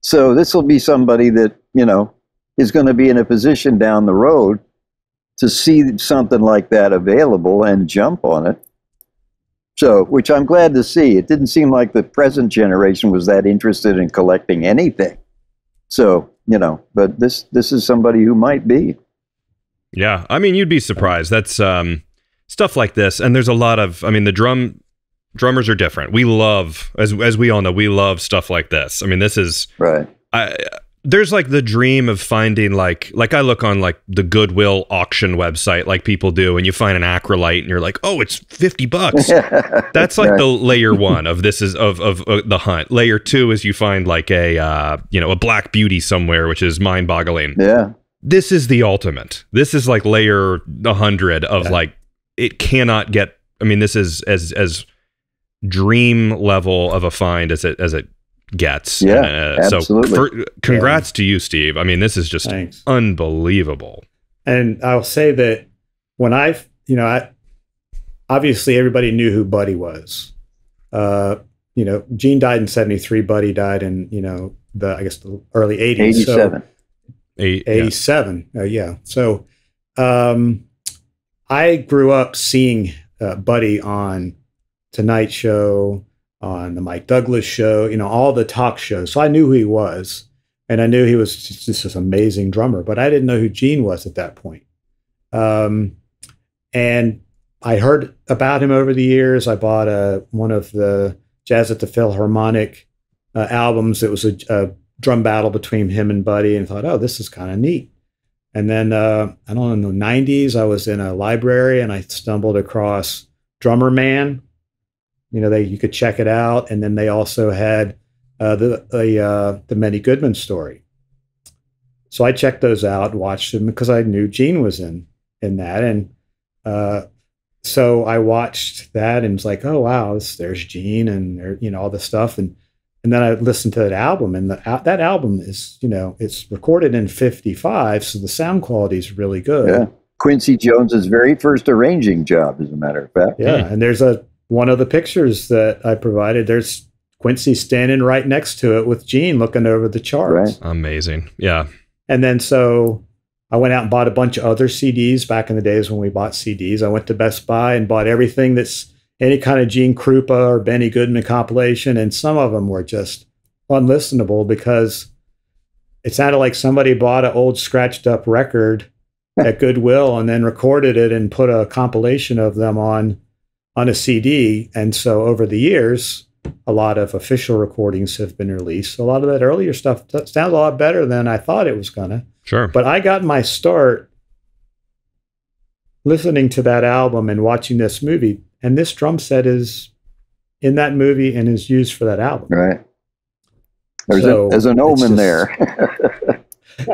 Speaker 2: So this will be somebody that, you know, is going to be in a position down the road to see something like that available and jump on it. So, which I'm glad to see. It didn't seem like the present generation was that interested in collecting anything. So, you know, but this this is somebody who might be.
Speaker 1: Yeah, I mean, you'd be surprised. That's um, stuff like this, and there's a lot of. I mean, the drum drummers are different. We love, as as we all know, we love stuff like this. I mean, this is.
Speaker 2: Right.
Speaker 1: I there's like the dream of finding like like I look on like the Goodwill auction website like people do, and you find an acrolite, and you're like, oh, it's fifty bucks. That's like
Speaker 2: Right.
Speaker 1: the layer one of this is of of uh, the hunt. Layer two is you find like a uh, you know a black beauty somewhere, which is mind boggling
Speaker 2: Yeah.
Speaker 1: this is the ultimate. This is like layer 100 of
Speaker 3: Yeah.
Speaker 1: like it cannot get I mean, this is as as dream level of a find as it as it gets.
Speaker 2: Yeah,
Speaker 1: Uh, so for, congrats to you, Steve. I mean, this is just
Speaker 3: Thanks.
Speaker 1: unbelievable.
Speaker 3: And I'll say that when I, you know, I obviously everybody knew who Buddy was. Uh, you know, Gene died in '73. Buddy died in you know the I guess the early '80s. So
Speaker 2: 87.
Speaker 1: Yeah.
Speaker 3: Uh, yeah. So um, I grew up seeing uh, Buddy on Tonight Show, on the Mike Douglas Show, you know, all the talk shows. So I knew who he was. And I knew he was just, just this amazing drummer, but I didn't know who Gene was at that point. Um, and I heard about him over the years. I bought a, one of the Jazz at the Philharmonic uh, albums. It was a, a drum battle between him and Buddy, and thought, oh, this is kind of neat. And then uh, I don't know, in the '90s, I was in a library and I stumbled across Drummer Man. You know, they you could check it out, and then they also had uh, the the uh, the Benny Goodman story. So I checked those out, watched them because I knew Gene was in in that, and uh, so I watched that and was like, oh wow, this, there's Gene and there, you know all this stuff, and and then I listened to that album, and the, al- that album is you know it's recorded in '55, so the sound quality is really good.
Speaker 2: Yeah. Quincy Jones's very first arranging job, as a matter of fact.
Speaker 3: Yeah, and there's a one of the pictures that I provided. There's Quincy standing right next to it with Gene looking over the charts.
Speaker 2: Right.
Speaker 1: Amazing. Yeah.
Speaker 3: And then so I went out and bought a bunch of other CDs back in the days when we bought CDs. I went to Best Buy and bought everything that's any kind of Gene Krupa or Benny Goodman compilation, and some of them were just unlistenable because it sounded like somebody bought an old scratched up record at Goodwill and then recorded it and put a compilation of them on on a CD. And so over the years, a lot of official recordings have been released. A lot of that earlier stuff t- sounds a lot better than I thought it was gonna.
Speaker 1: Sure.
Speaker 3: But I got my start listening to that album and watching this movie, and this drum set is in that movie and is used for that album.
Speaker 2: Right. There's,
Speaker 3: So,
Speaker 2: a, there's an
Speaker 3: it's
Speaker 2: omen
Speaker 3: just-
Speaker 2: there.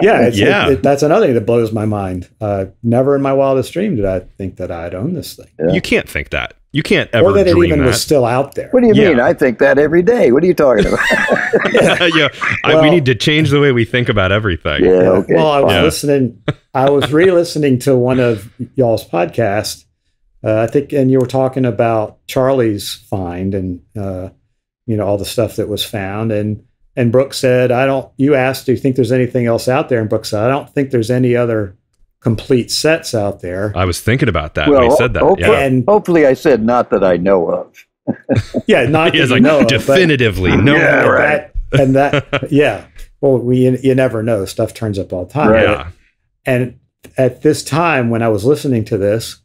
Speaker 3: Yeah, it's,
Speaker 1: Yeah.
Speaker 3: it- it- that's another thing that blows my mind. Uh, never in my wildest dream did I think that I'd own this thing,
Speaker 2: Yeah.
Speaker 1: You can't think that. You can't ever
Speaker 3: or that it
Speaker 1: dream
Speaker 3: even
Speaker 1: that.
Speaker 3: was still out there.
Speaker 2: what do you
Speaker 1: Yeah.
Speaker 2: mean? I think that every day. What are you talking about?
Speaker 1: yeah. I, we need to change the way we think about everything.
Speaker 2: yeah, okay.
Speaker 3: Well, I was
Speaker 1: Yeah.
Speaker 3: listening. I was re-listening to one of y'all's podcasts. Uh, I think, and you were talking about Charlie's find and uh, you know all the stuff that was found. And and Brooks said, "I don't." You asked, "Do you think there's anything else out there?" And Brooks said, "I don't think there's any other complete sets out there."
Speaker 1: I was thinking about that when he said that.
Speaker 2: hopefully,
Speaker 1: Yeah.
Speaker 3: And
Speaker 2: hopefully I said not that I know of.
Speaker 3: yeah, not
Speaker 1: He
Speaker 3: that
Speaker 1: like,
Speaker 3: know, of, but-
Speaker 1: definitively, no
Speaker 2: Yeah,
Speaker 1: more.
Speaker 2: right.
Speaker 3: that, and that, yeah. Well, we you never know. Stuff turns up all the time.
Speaker 2: Right.
Speaker 1: Yeah.
Speaker 3: And at this time, when I was listening to this,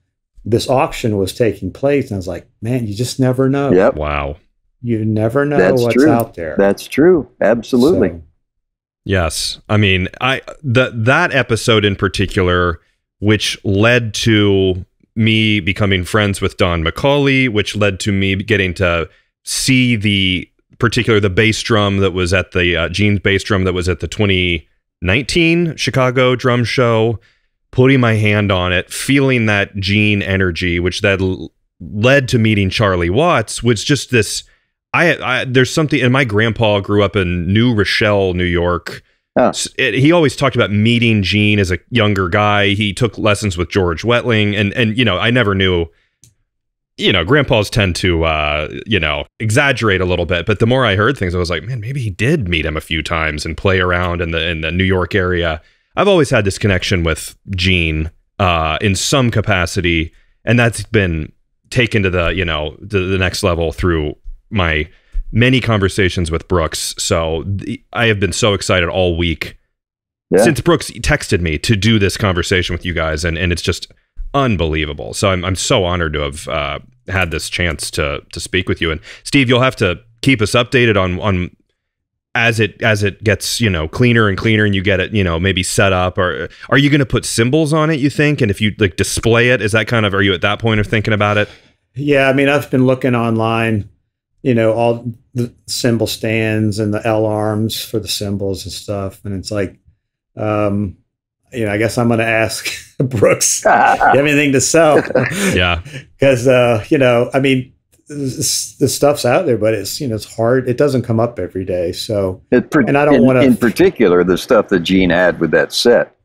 Speaker 3: this auction was taking place, and I was like, "Man, you just never know.
Speaker 2: Yep,
Speaker 1: Wow.
Speaker 3: You never know
Speaker 2: That's
Speaker 3: what's
Speaker 2: true.
Speaker 3: out there."
Speaker 2: that's true. Absolutely.
Speaker 3: So,
Speaker 1: Yes. I mean, I the that episode in particular, which led to me becoming friends with Don McCauley, which led to me getting to see the particular the bass drum that was at the uh, Gene's bass drum that was at the 2019 Chicago drum show, putting my hand on it, feeling that Gene energy, which that led to meeting Charlie Watts, was just this I, I there's something and my grandpa grew up in New Rochelle, New York. S- it- he always talked about meeting Gene as a younger guy. He took lessons with George Wettling and and you know, I never knew you know, grandpas tend to uh, you know, exaggerate a little bit, but the more I heard things I was like, man, maybe he did meet him a few times and play around in the in the New York area. I've always had this connection with Gene uh in some capacity and that's been taken to the, you know, the, the next level through my many conversations with Brooks. So the, I have been so excited all week
Speaker 2: Yeah.
Speaker 1: since Brooks texted me to do this conversation with you guys, and, and it's just unbelievable. So I'm I'm so honored to have uh, had this chance to to speak with you. And Steve, you'll have to keep us updated on on as it as it gets you know cleaner and cleaner, and you get it you know maybe set up. Or are you going to put cymbals on it? You think? And if you like display it, is that kind of are you at that point of thinking about it?
Speaker 3: yeah, I mean, I've been looking online. You know, all the cymbal stands and the L arms for the cymbals and stuff, and it's like, um, you know, I guess I'm going to ask Brooks, you have anything to sell?
Speaker 1: Yeah.
Speaker 3: because uh, you know, I mean, the stuff's out there, but it's you know, it's hard. It doesn't come up every day. So,
Speaker 2: It
Speaker 3: And I don't wanna-
Speaker 2: in particular, the stuff that Gene had with that set.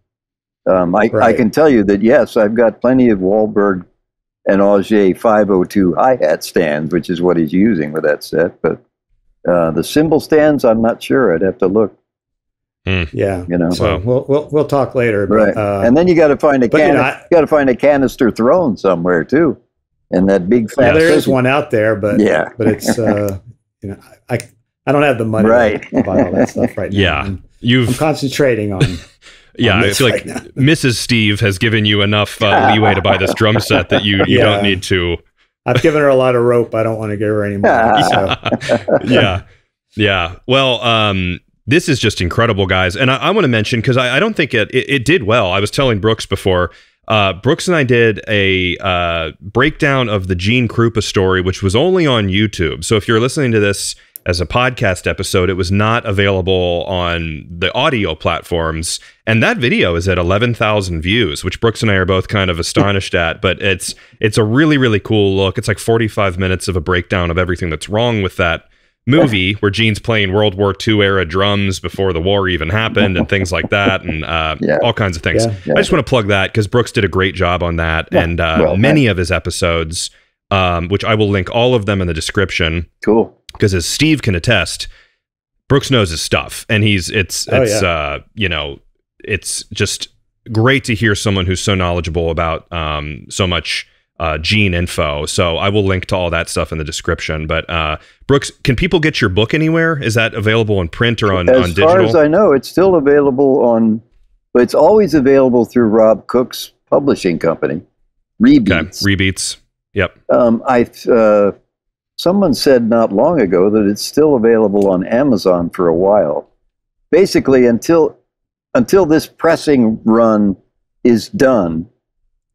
Speaker 2: Um, I, I can tell you that yes, I've got plenty of Walberg and Auge 502 hi hat stand, which is what he's using with that set. But uh, the cymbal stands, I'm not sure. I'd have to look.
Speaker 3: yeah.
Speaker 2: You know,
Speaker 3: So we'll we'll we'll talk later. But,
Speaker 2: right?
Speaker 3: Uh,
Speaker 2: and then you got to find a
Speaker 3: but, you
Speaker 2: can-
Speaker 3: know,
Speaker 2: you, got to find a canister throne somewhere too, and that big
Speaker 3: yeah, there is one out there, but
Speaker 2: Yeah.
Speaker 3: but it's uh, you know, I I don't have the money
Speaker 2: Right.
Speaker 3: to buy all that stuff right now.
Speaker 1: Yeah.
Speaker 3: I'm, I'm
Speaker 1: You've
Speaker 3: concentrating on.
Speaker 1: Yeah, I feel like
Speaker 3: right now.
Speaker 1: Mrs. Steve has given you enough uh, leeway to buy this drum set that you you
Speaker 3: Yeah.
Speaker 1: don't need to.
Speaker 3: I've given her a lot of rope. I don't want to give her any more. so.
Speaker 1: yeah. Yeah. Well, um, this is just incredible, guys. And I, I want to mention because I, I don't think it, it it did well. I was telling Brooks before. Uh, Brooks and I did a uh, breakdown of the Gene Krupa story, which was only on YouTube. So if you're listening to this as a podcast episode, it was not available on the audio platforms. And that video is at 11,000 views, which Brooks and I are both kind of astonished at. But it's it's a really really cool look. It's like 45 minutes of a breakdown of everything that's wrong with that movie where Gene's playing World War II era drums before the war even happened and things like that and uh,
Speaker 2: Yeah.
Speaker 1: all kinds of things.
Speaker 3: Yeah.
Speaker 2: Yeah.
Speaker 1: I just want to plug that because Brooks did a great job on that and uh,
Speaker 2: Well,
Speaker 1: many of his episodes, um, which I will link all of them in the description
Speaker 2: Cool.
Speaker 1: Because as Steve can attest, Brooks knows his stuff and he's it's
Speaker 3: Oh,
Speaker 1: it's
Speaker 3: yeah.
Speaker 1: uh, you know it's just great to hear someone who's so knowledgeable about um, so much uh, gene info. So I will link to all that stuff in the description. But uh, Brooks, can people get your book anywhere? Is that available in print or on,
Speaker 2: as
Speaker 1: on digital?
Speaker 2: As far as I know, it's still available on, but it's always available through Rob Cook's publishing company,
Speaker 1: okay,
Speaker 2: Rebeats.
Speaker 1: rebeats. Yep.
Speaker 2: um, I uh, someone said not long ago that it's still available on Amazon for a while. Basically, until until this pressing run is done,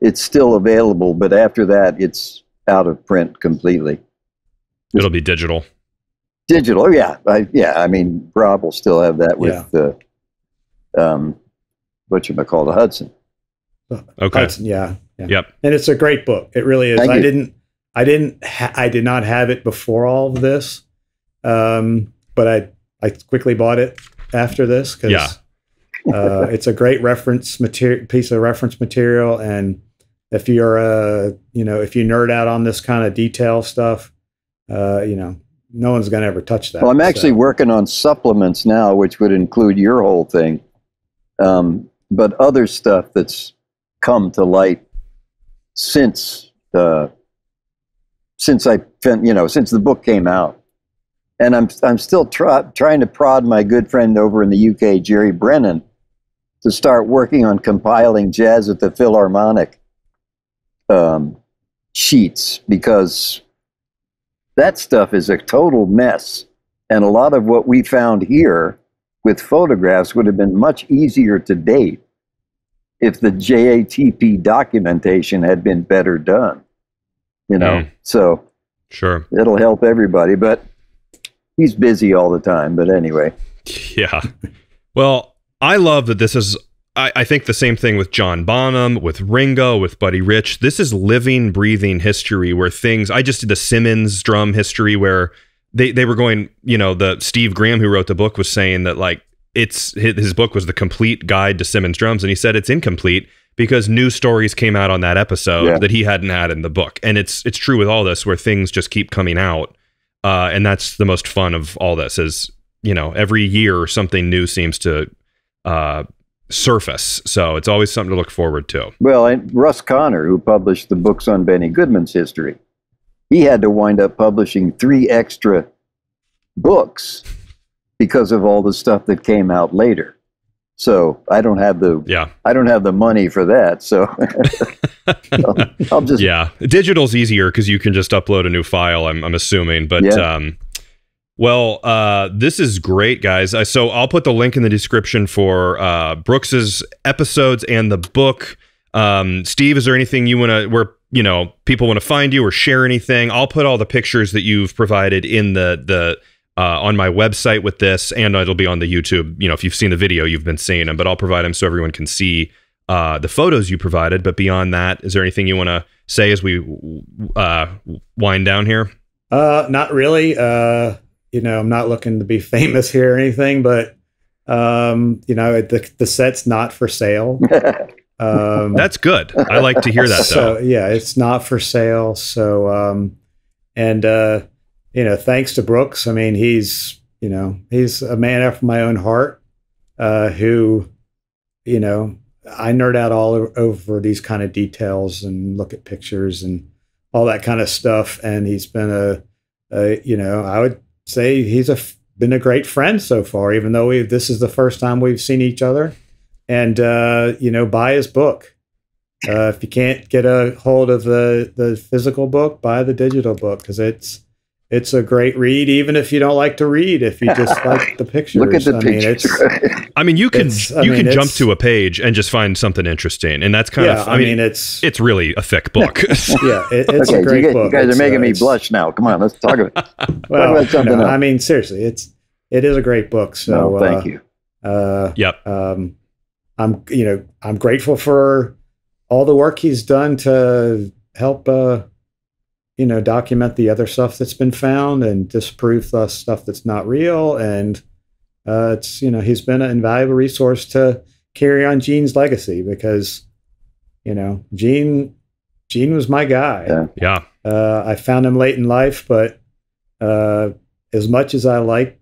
Speaker 2: it's still available. But after that, it's out of print completely.
Speaker 1: It'll be digital.
Speaker 2: Digital, oh, yeah, I, yeah. I mean, Rob will still have that with the, um, what you call the Hudson.
Speaker 1: Okay.
Speaker 3: Hudson, yeah, yeah.
Speaker 1: Yep.
Speaker 3: And it's a great book. It really is.
Speaker 2: Thank
Speaker 3: I
Speaker 2: you.
Speaker 3: didn't, I didn't, ha- I did not have it before all of this, um, but I, I quickly bought it after this because
Speaker 1: Yeah.
Speaker 3: uh, it's a great reference material, piece of reference material, and if you're a, you know, if you nerd out on this kind of detail stuff, uh, you know, no one's gonna ever touch that.
Speaker 2: Well, I'm actually
Speaker 3: So,
Speaker 2: working on supplements now, which would include your whole thing, um, but other stuff that's come to light since uh, since I you know since the book came out, and I'm I'm still try- trying to prod my good friend over in the UK, Jerry Brennan, to start working on compiling jazz at the Philharmonic um, sheets because that stuff is a total mess. And a lot of what we found here with photographs would have been much easier to date if the JATP documentation had been better done. You know,
Speaker 1: Mm.
Speaker 2: so
Speaker 1: Sure.
Speaker 2: it'll help everybody, but he's busy all the time. But anyway,
Speaker 1: Yeah. Well, I love that this is. I, I think the same thing with John Bonham, with Ringo, with Buddy Rich. This is living, breathing history where things. I just did the Simmons drum history where they they were going. You know, the Steve Graham who wrote the book was saying that like it's his, his book was the complete guide to Simmons drums, and he said it's incomplete because new stories came out on that episode
Speaker 2: Yeah.
Speaker 1: that he hadn't had in the book, and it's it's true with all this where things just keep coming out, uh, and that's the most fun of all this is you know every year something new seems to uh, surface so it's always something to look forward to
Speaker 2: well, and Russ Connor, who published the books on Benny Goodman's history, he had to wind up publishing three extra books because of all the stuff that came out later. So I don't have the
Speaker 1: yeah.
Speaker 2: I don't have the money for that. So I'll, I'll just
Speaker 1: yeah. Digital's easier because you can just upload a new file i'm, I'm assuming but
Speaker 2: Yeah.
Speaker 1: um well uh this is great guys. I, so i'll put the link in the description for uh brooks's episodes and the book. Um steve is there anything you want to where you know people want to find you or share anything? I'll put all the pictures that you've provided in the the uh, on my website with this and it'll be on the youtube you know if you've seen the video you've been seeing them but i'll provide them so everyone can see uh, the photos you provided. But beyond that, is there anything you want to say as we uh, wind down here?
Speaker 3: Uh, not really. Uh, you know, I'm not looking to be famous here or anything, but um, you know, the the set's not for sale. Um,
Speaker 1: That's good. I like to hear that
Speaker 3: so yeah, it's not for sale. So um, and uh, you know, thanks to Brooks. I mean, he's you know he's a man after my own heart. Uh, who, you know, I nerd out all over these kind of details and look at pictures and all that kind of stuff. And he's been a, a you know, I would say he's a been a great friend so far. Even though we this is the first time we've seen each other, and uh, you know, buy his book. Uh, if you can't get a hold of the the physical book, buy the digital book because it's it's a great read. Even if you don't like to read, if you just like the pictures,
Speaker 2: Look at the
Speaker 3: I mean,
Speaker 2: pictures.
Speaker 3: it's
Speaker 1: I mean, you can
Speaker 3: It's- I
Speaker 1: you
Speaker 3: mean,
Speaker 1: can jump to a page and just find something interesting, and that's kind
Speaker 3: yeah.
Speaker 1: of.
Speaker 3: I mean, it's
Speaker 1: it's really a thick book.
Speaker 3: yeah, it, it's
Speaker 2: okay,
Speaker 3: a great
Speaker 2: you, guys-
Speaker 3: book.
Speaker 2: you guys
Speaker 3: It's,
Speaker 2: are making
Speaker 3: uh,
Speaker 2: me blush now. Come on, let's talk about.
Speaker 3: Well,
Speaker 2: about something
Speaker 3: you know,
Speaker 2: else.
Speaker 3: I mean, seriously, it's it is a great book. So
Speaker 2: no, thank
Speaker 3: uh,
Speaker 2: you.
Speaker 3: Uh,
Speaker 1: yep.
Speaker 3: um, I'm you know I'm grateful for all the work he's done to help uh, you know document the other stuff that's been found and disprove the stuff that's not real and uh, it's you know he's been an invaluable resource to carry on Gene's legacy because you know Gene Gene was my guy.
Speaker 2: Yeah.
Speaker 1: Yeah.
Speaker 3: Uh, I found him late in life, but uh, as much as I like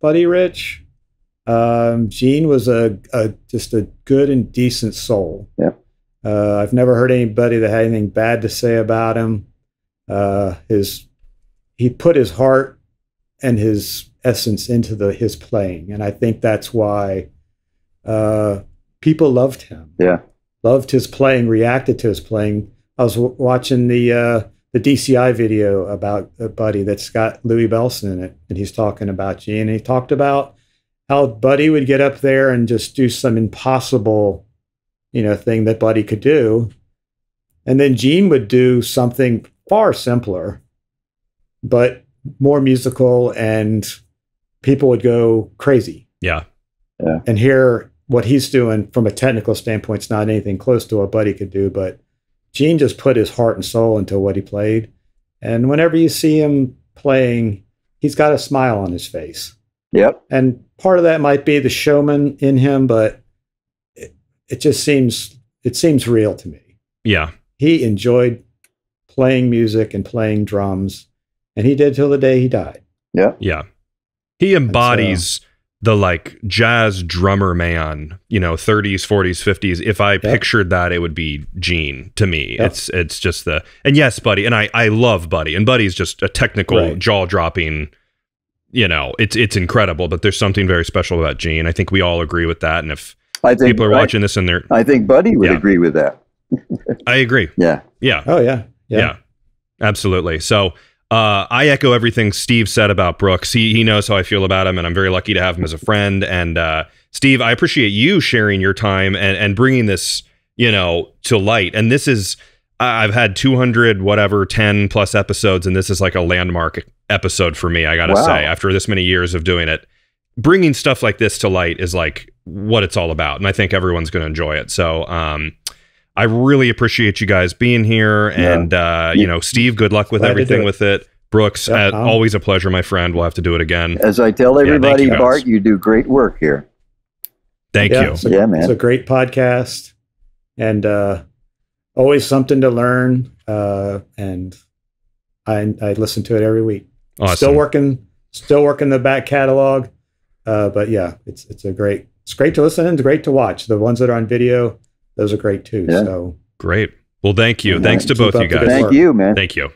Speaker 3: Buddy Rich, um, Gene was a, a just a good and decent soul.
Speaker 2: Yeah.
Speaker 3: Uh, I've never heard anybody that had anything bad to say about him. Uh, his he put his heart and his essence into the his playing, and I think that's why uh, people loved him.
Speaker 2: Yeah,
Speaker 3: loved his playing, reacted to his playing. I was w- watching the uh, the DCI video about a Buddy that's got Louie Bellson in it, and he's talking about Gene. And he talked about how Buddy would get up there and just do some impossible, you know, thing that Buddy could do, and then Gene would do something far simpler, but more musical, and people would go crazy
Speaker 1: Yeah.
Speaker 3: and hear what he's doing from a technical standpoint is not anything close to what Buddy could do, but Gene just put his heart and soul into what he played. And whenever you see him playing, he's got a smile on his face.
Speaker 2: yep.
Speaker 3: And part of that might be the showman in him, but it, it just seems it seems real to me.
Speaker 1: Yeah.
Speaker 3: He enjoyed playing music and playing drums, and he did till the day he died.
Speaker 1: Yeah. Yeah. He embodies the like jazz drummer man, you know, 30s, 40s, 50s. If I pictured that, it would be Gene to me.
Speaker 3: Yep.
Speaker 1: It's it's just the and yes, Buddy, and I I love Buddy, and Buddy's just a technical,
Speaker 3: Right.
Speaker 1: jaw dropping. You know, it's it's incredible, but there's something very special about Gene. I think we all agree with that. And if
Speaker 2: I think
Speaker 1: people are
Speaker 2: I-
Speaker 1: watching this and they're,
Speaker 2: I think Buddy would
Speaker 1: Yeah.
Speaker 2: agree with that.
Speaker 1: I agree.
Speaker 2: Yeah,
Speaker 1: Yeah,
Speaker 3: Oh yeah,
Speaker 1: Yeah. absolutely. So uh, I echo everything Steve said about Brooks. He he knows how I feel about him, and I'm very lucky to have him as a friend. And uh, Steve, I appreciate you sharing your time and and bringing this, you know, to light. And this is I've had 200 whatever 10 plus episodes, and this is like a landmark episode for me. I gotta
Speaker 2: Wow.
Speaker 1: say, after this many years of doing it, bringing stuff like this to light is like what it's all about, and I think everyone's going to enjoy it. So. um I really appreciate you guys being here,
Speaker 2: Yeah.
Speaker 1: and uh, you know, Steve, good luck with
Speaker 3: Glad
Speaker 1: everything
Speaker 3: it.
Speaker 1: with it. Brooks,
Speaker 3: Yep,
Speaker 1: uh,
Speaker 3: um,
Speaker 1: always a pleasure, my friend. We'll have to do it again.
Speaker 2: as I tell
Speaker 1: thank
Speaker 2: everybody,
Speaker 1: you, guys.
Speaker 2: Bart, you do great work here.
Speaker 1: Thank
Speaker 3: Yeah,
Speaker 1: you.
Speaker 3: It's a,
Speaker 2: Yeah, man.
Speaker 3: It's a great podcast and uh, always something to learn. Uh, and I, I listen to it every week.
Speaker 1: Awesome.
Speaker 3: Still working, still working the back catalog. Uh, but yeah, it's it's a great, it's great to listen and it's great to watch. The ones that are on video, those are great too.
Speaker 2: Yeah.
Speaker 3: So
Speaker 1: Great. Well, thank you.
Speaker 2: All
Speaker 1: Thanks
Speaker 2: right.
Speaker 1: to both
Speaker 3: Keep
Speaker 1: you guys.
Speaker 2: Thank
Speaker 3: work.
Speaker 2: you, man.
Speaker 1: Thank you.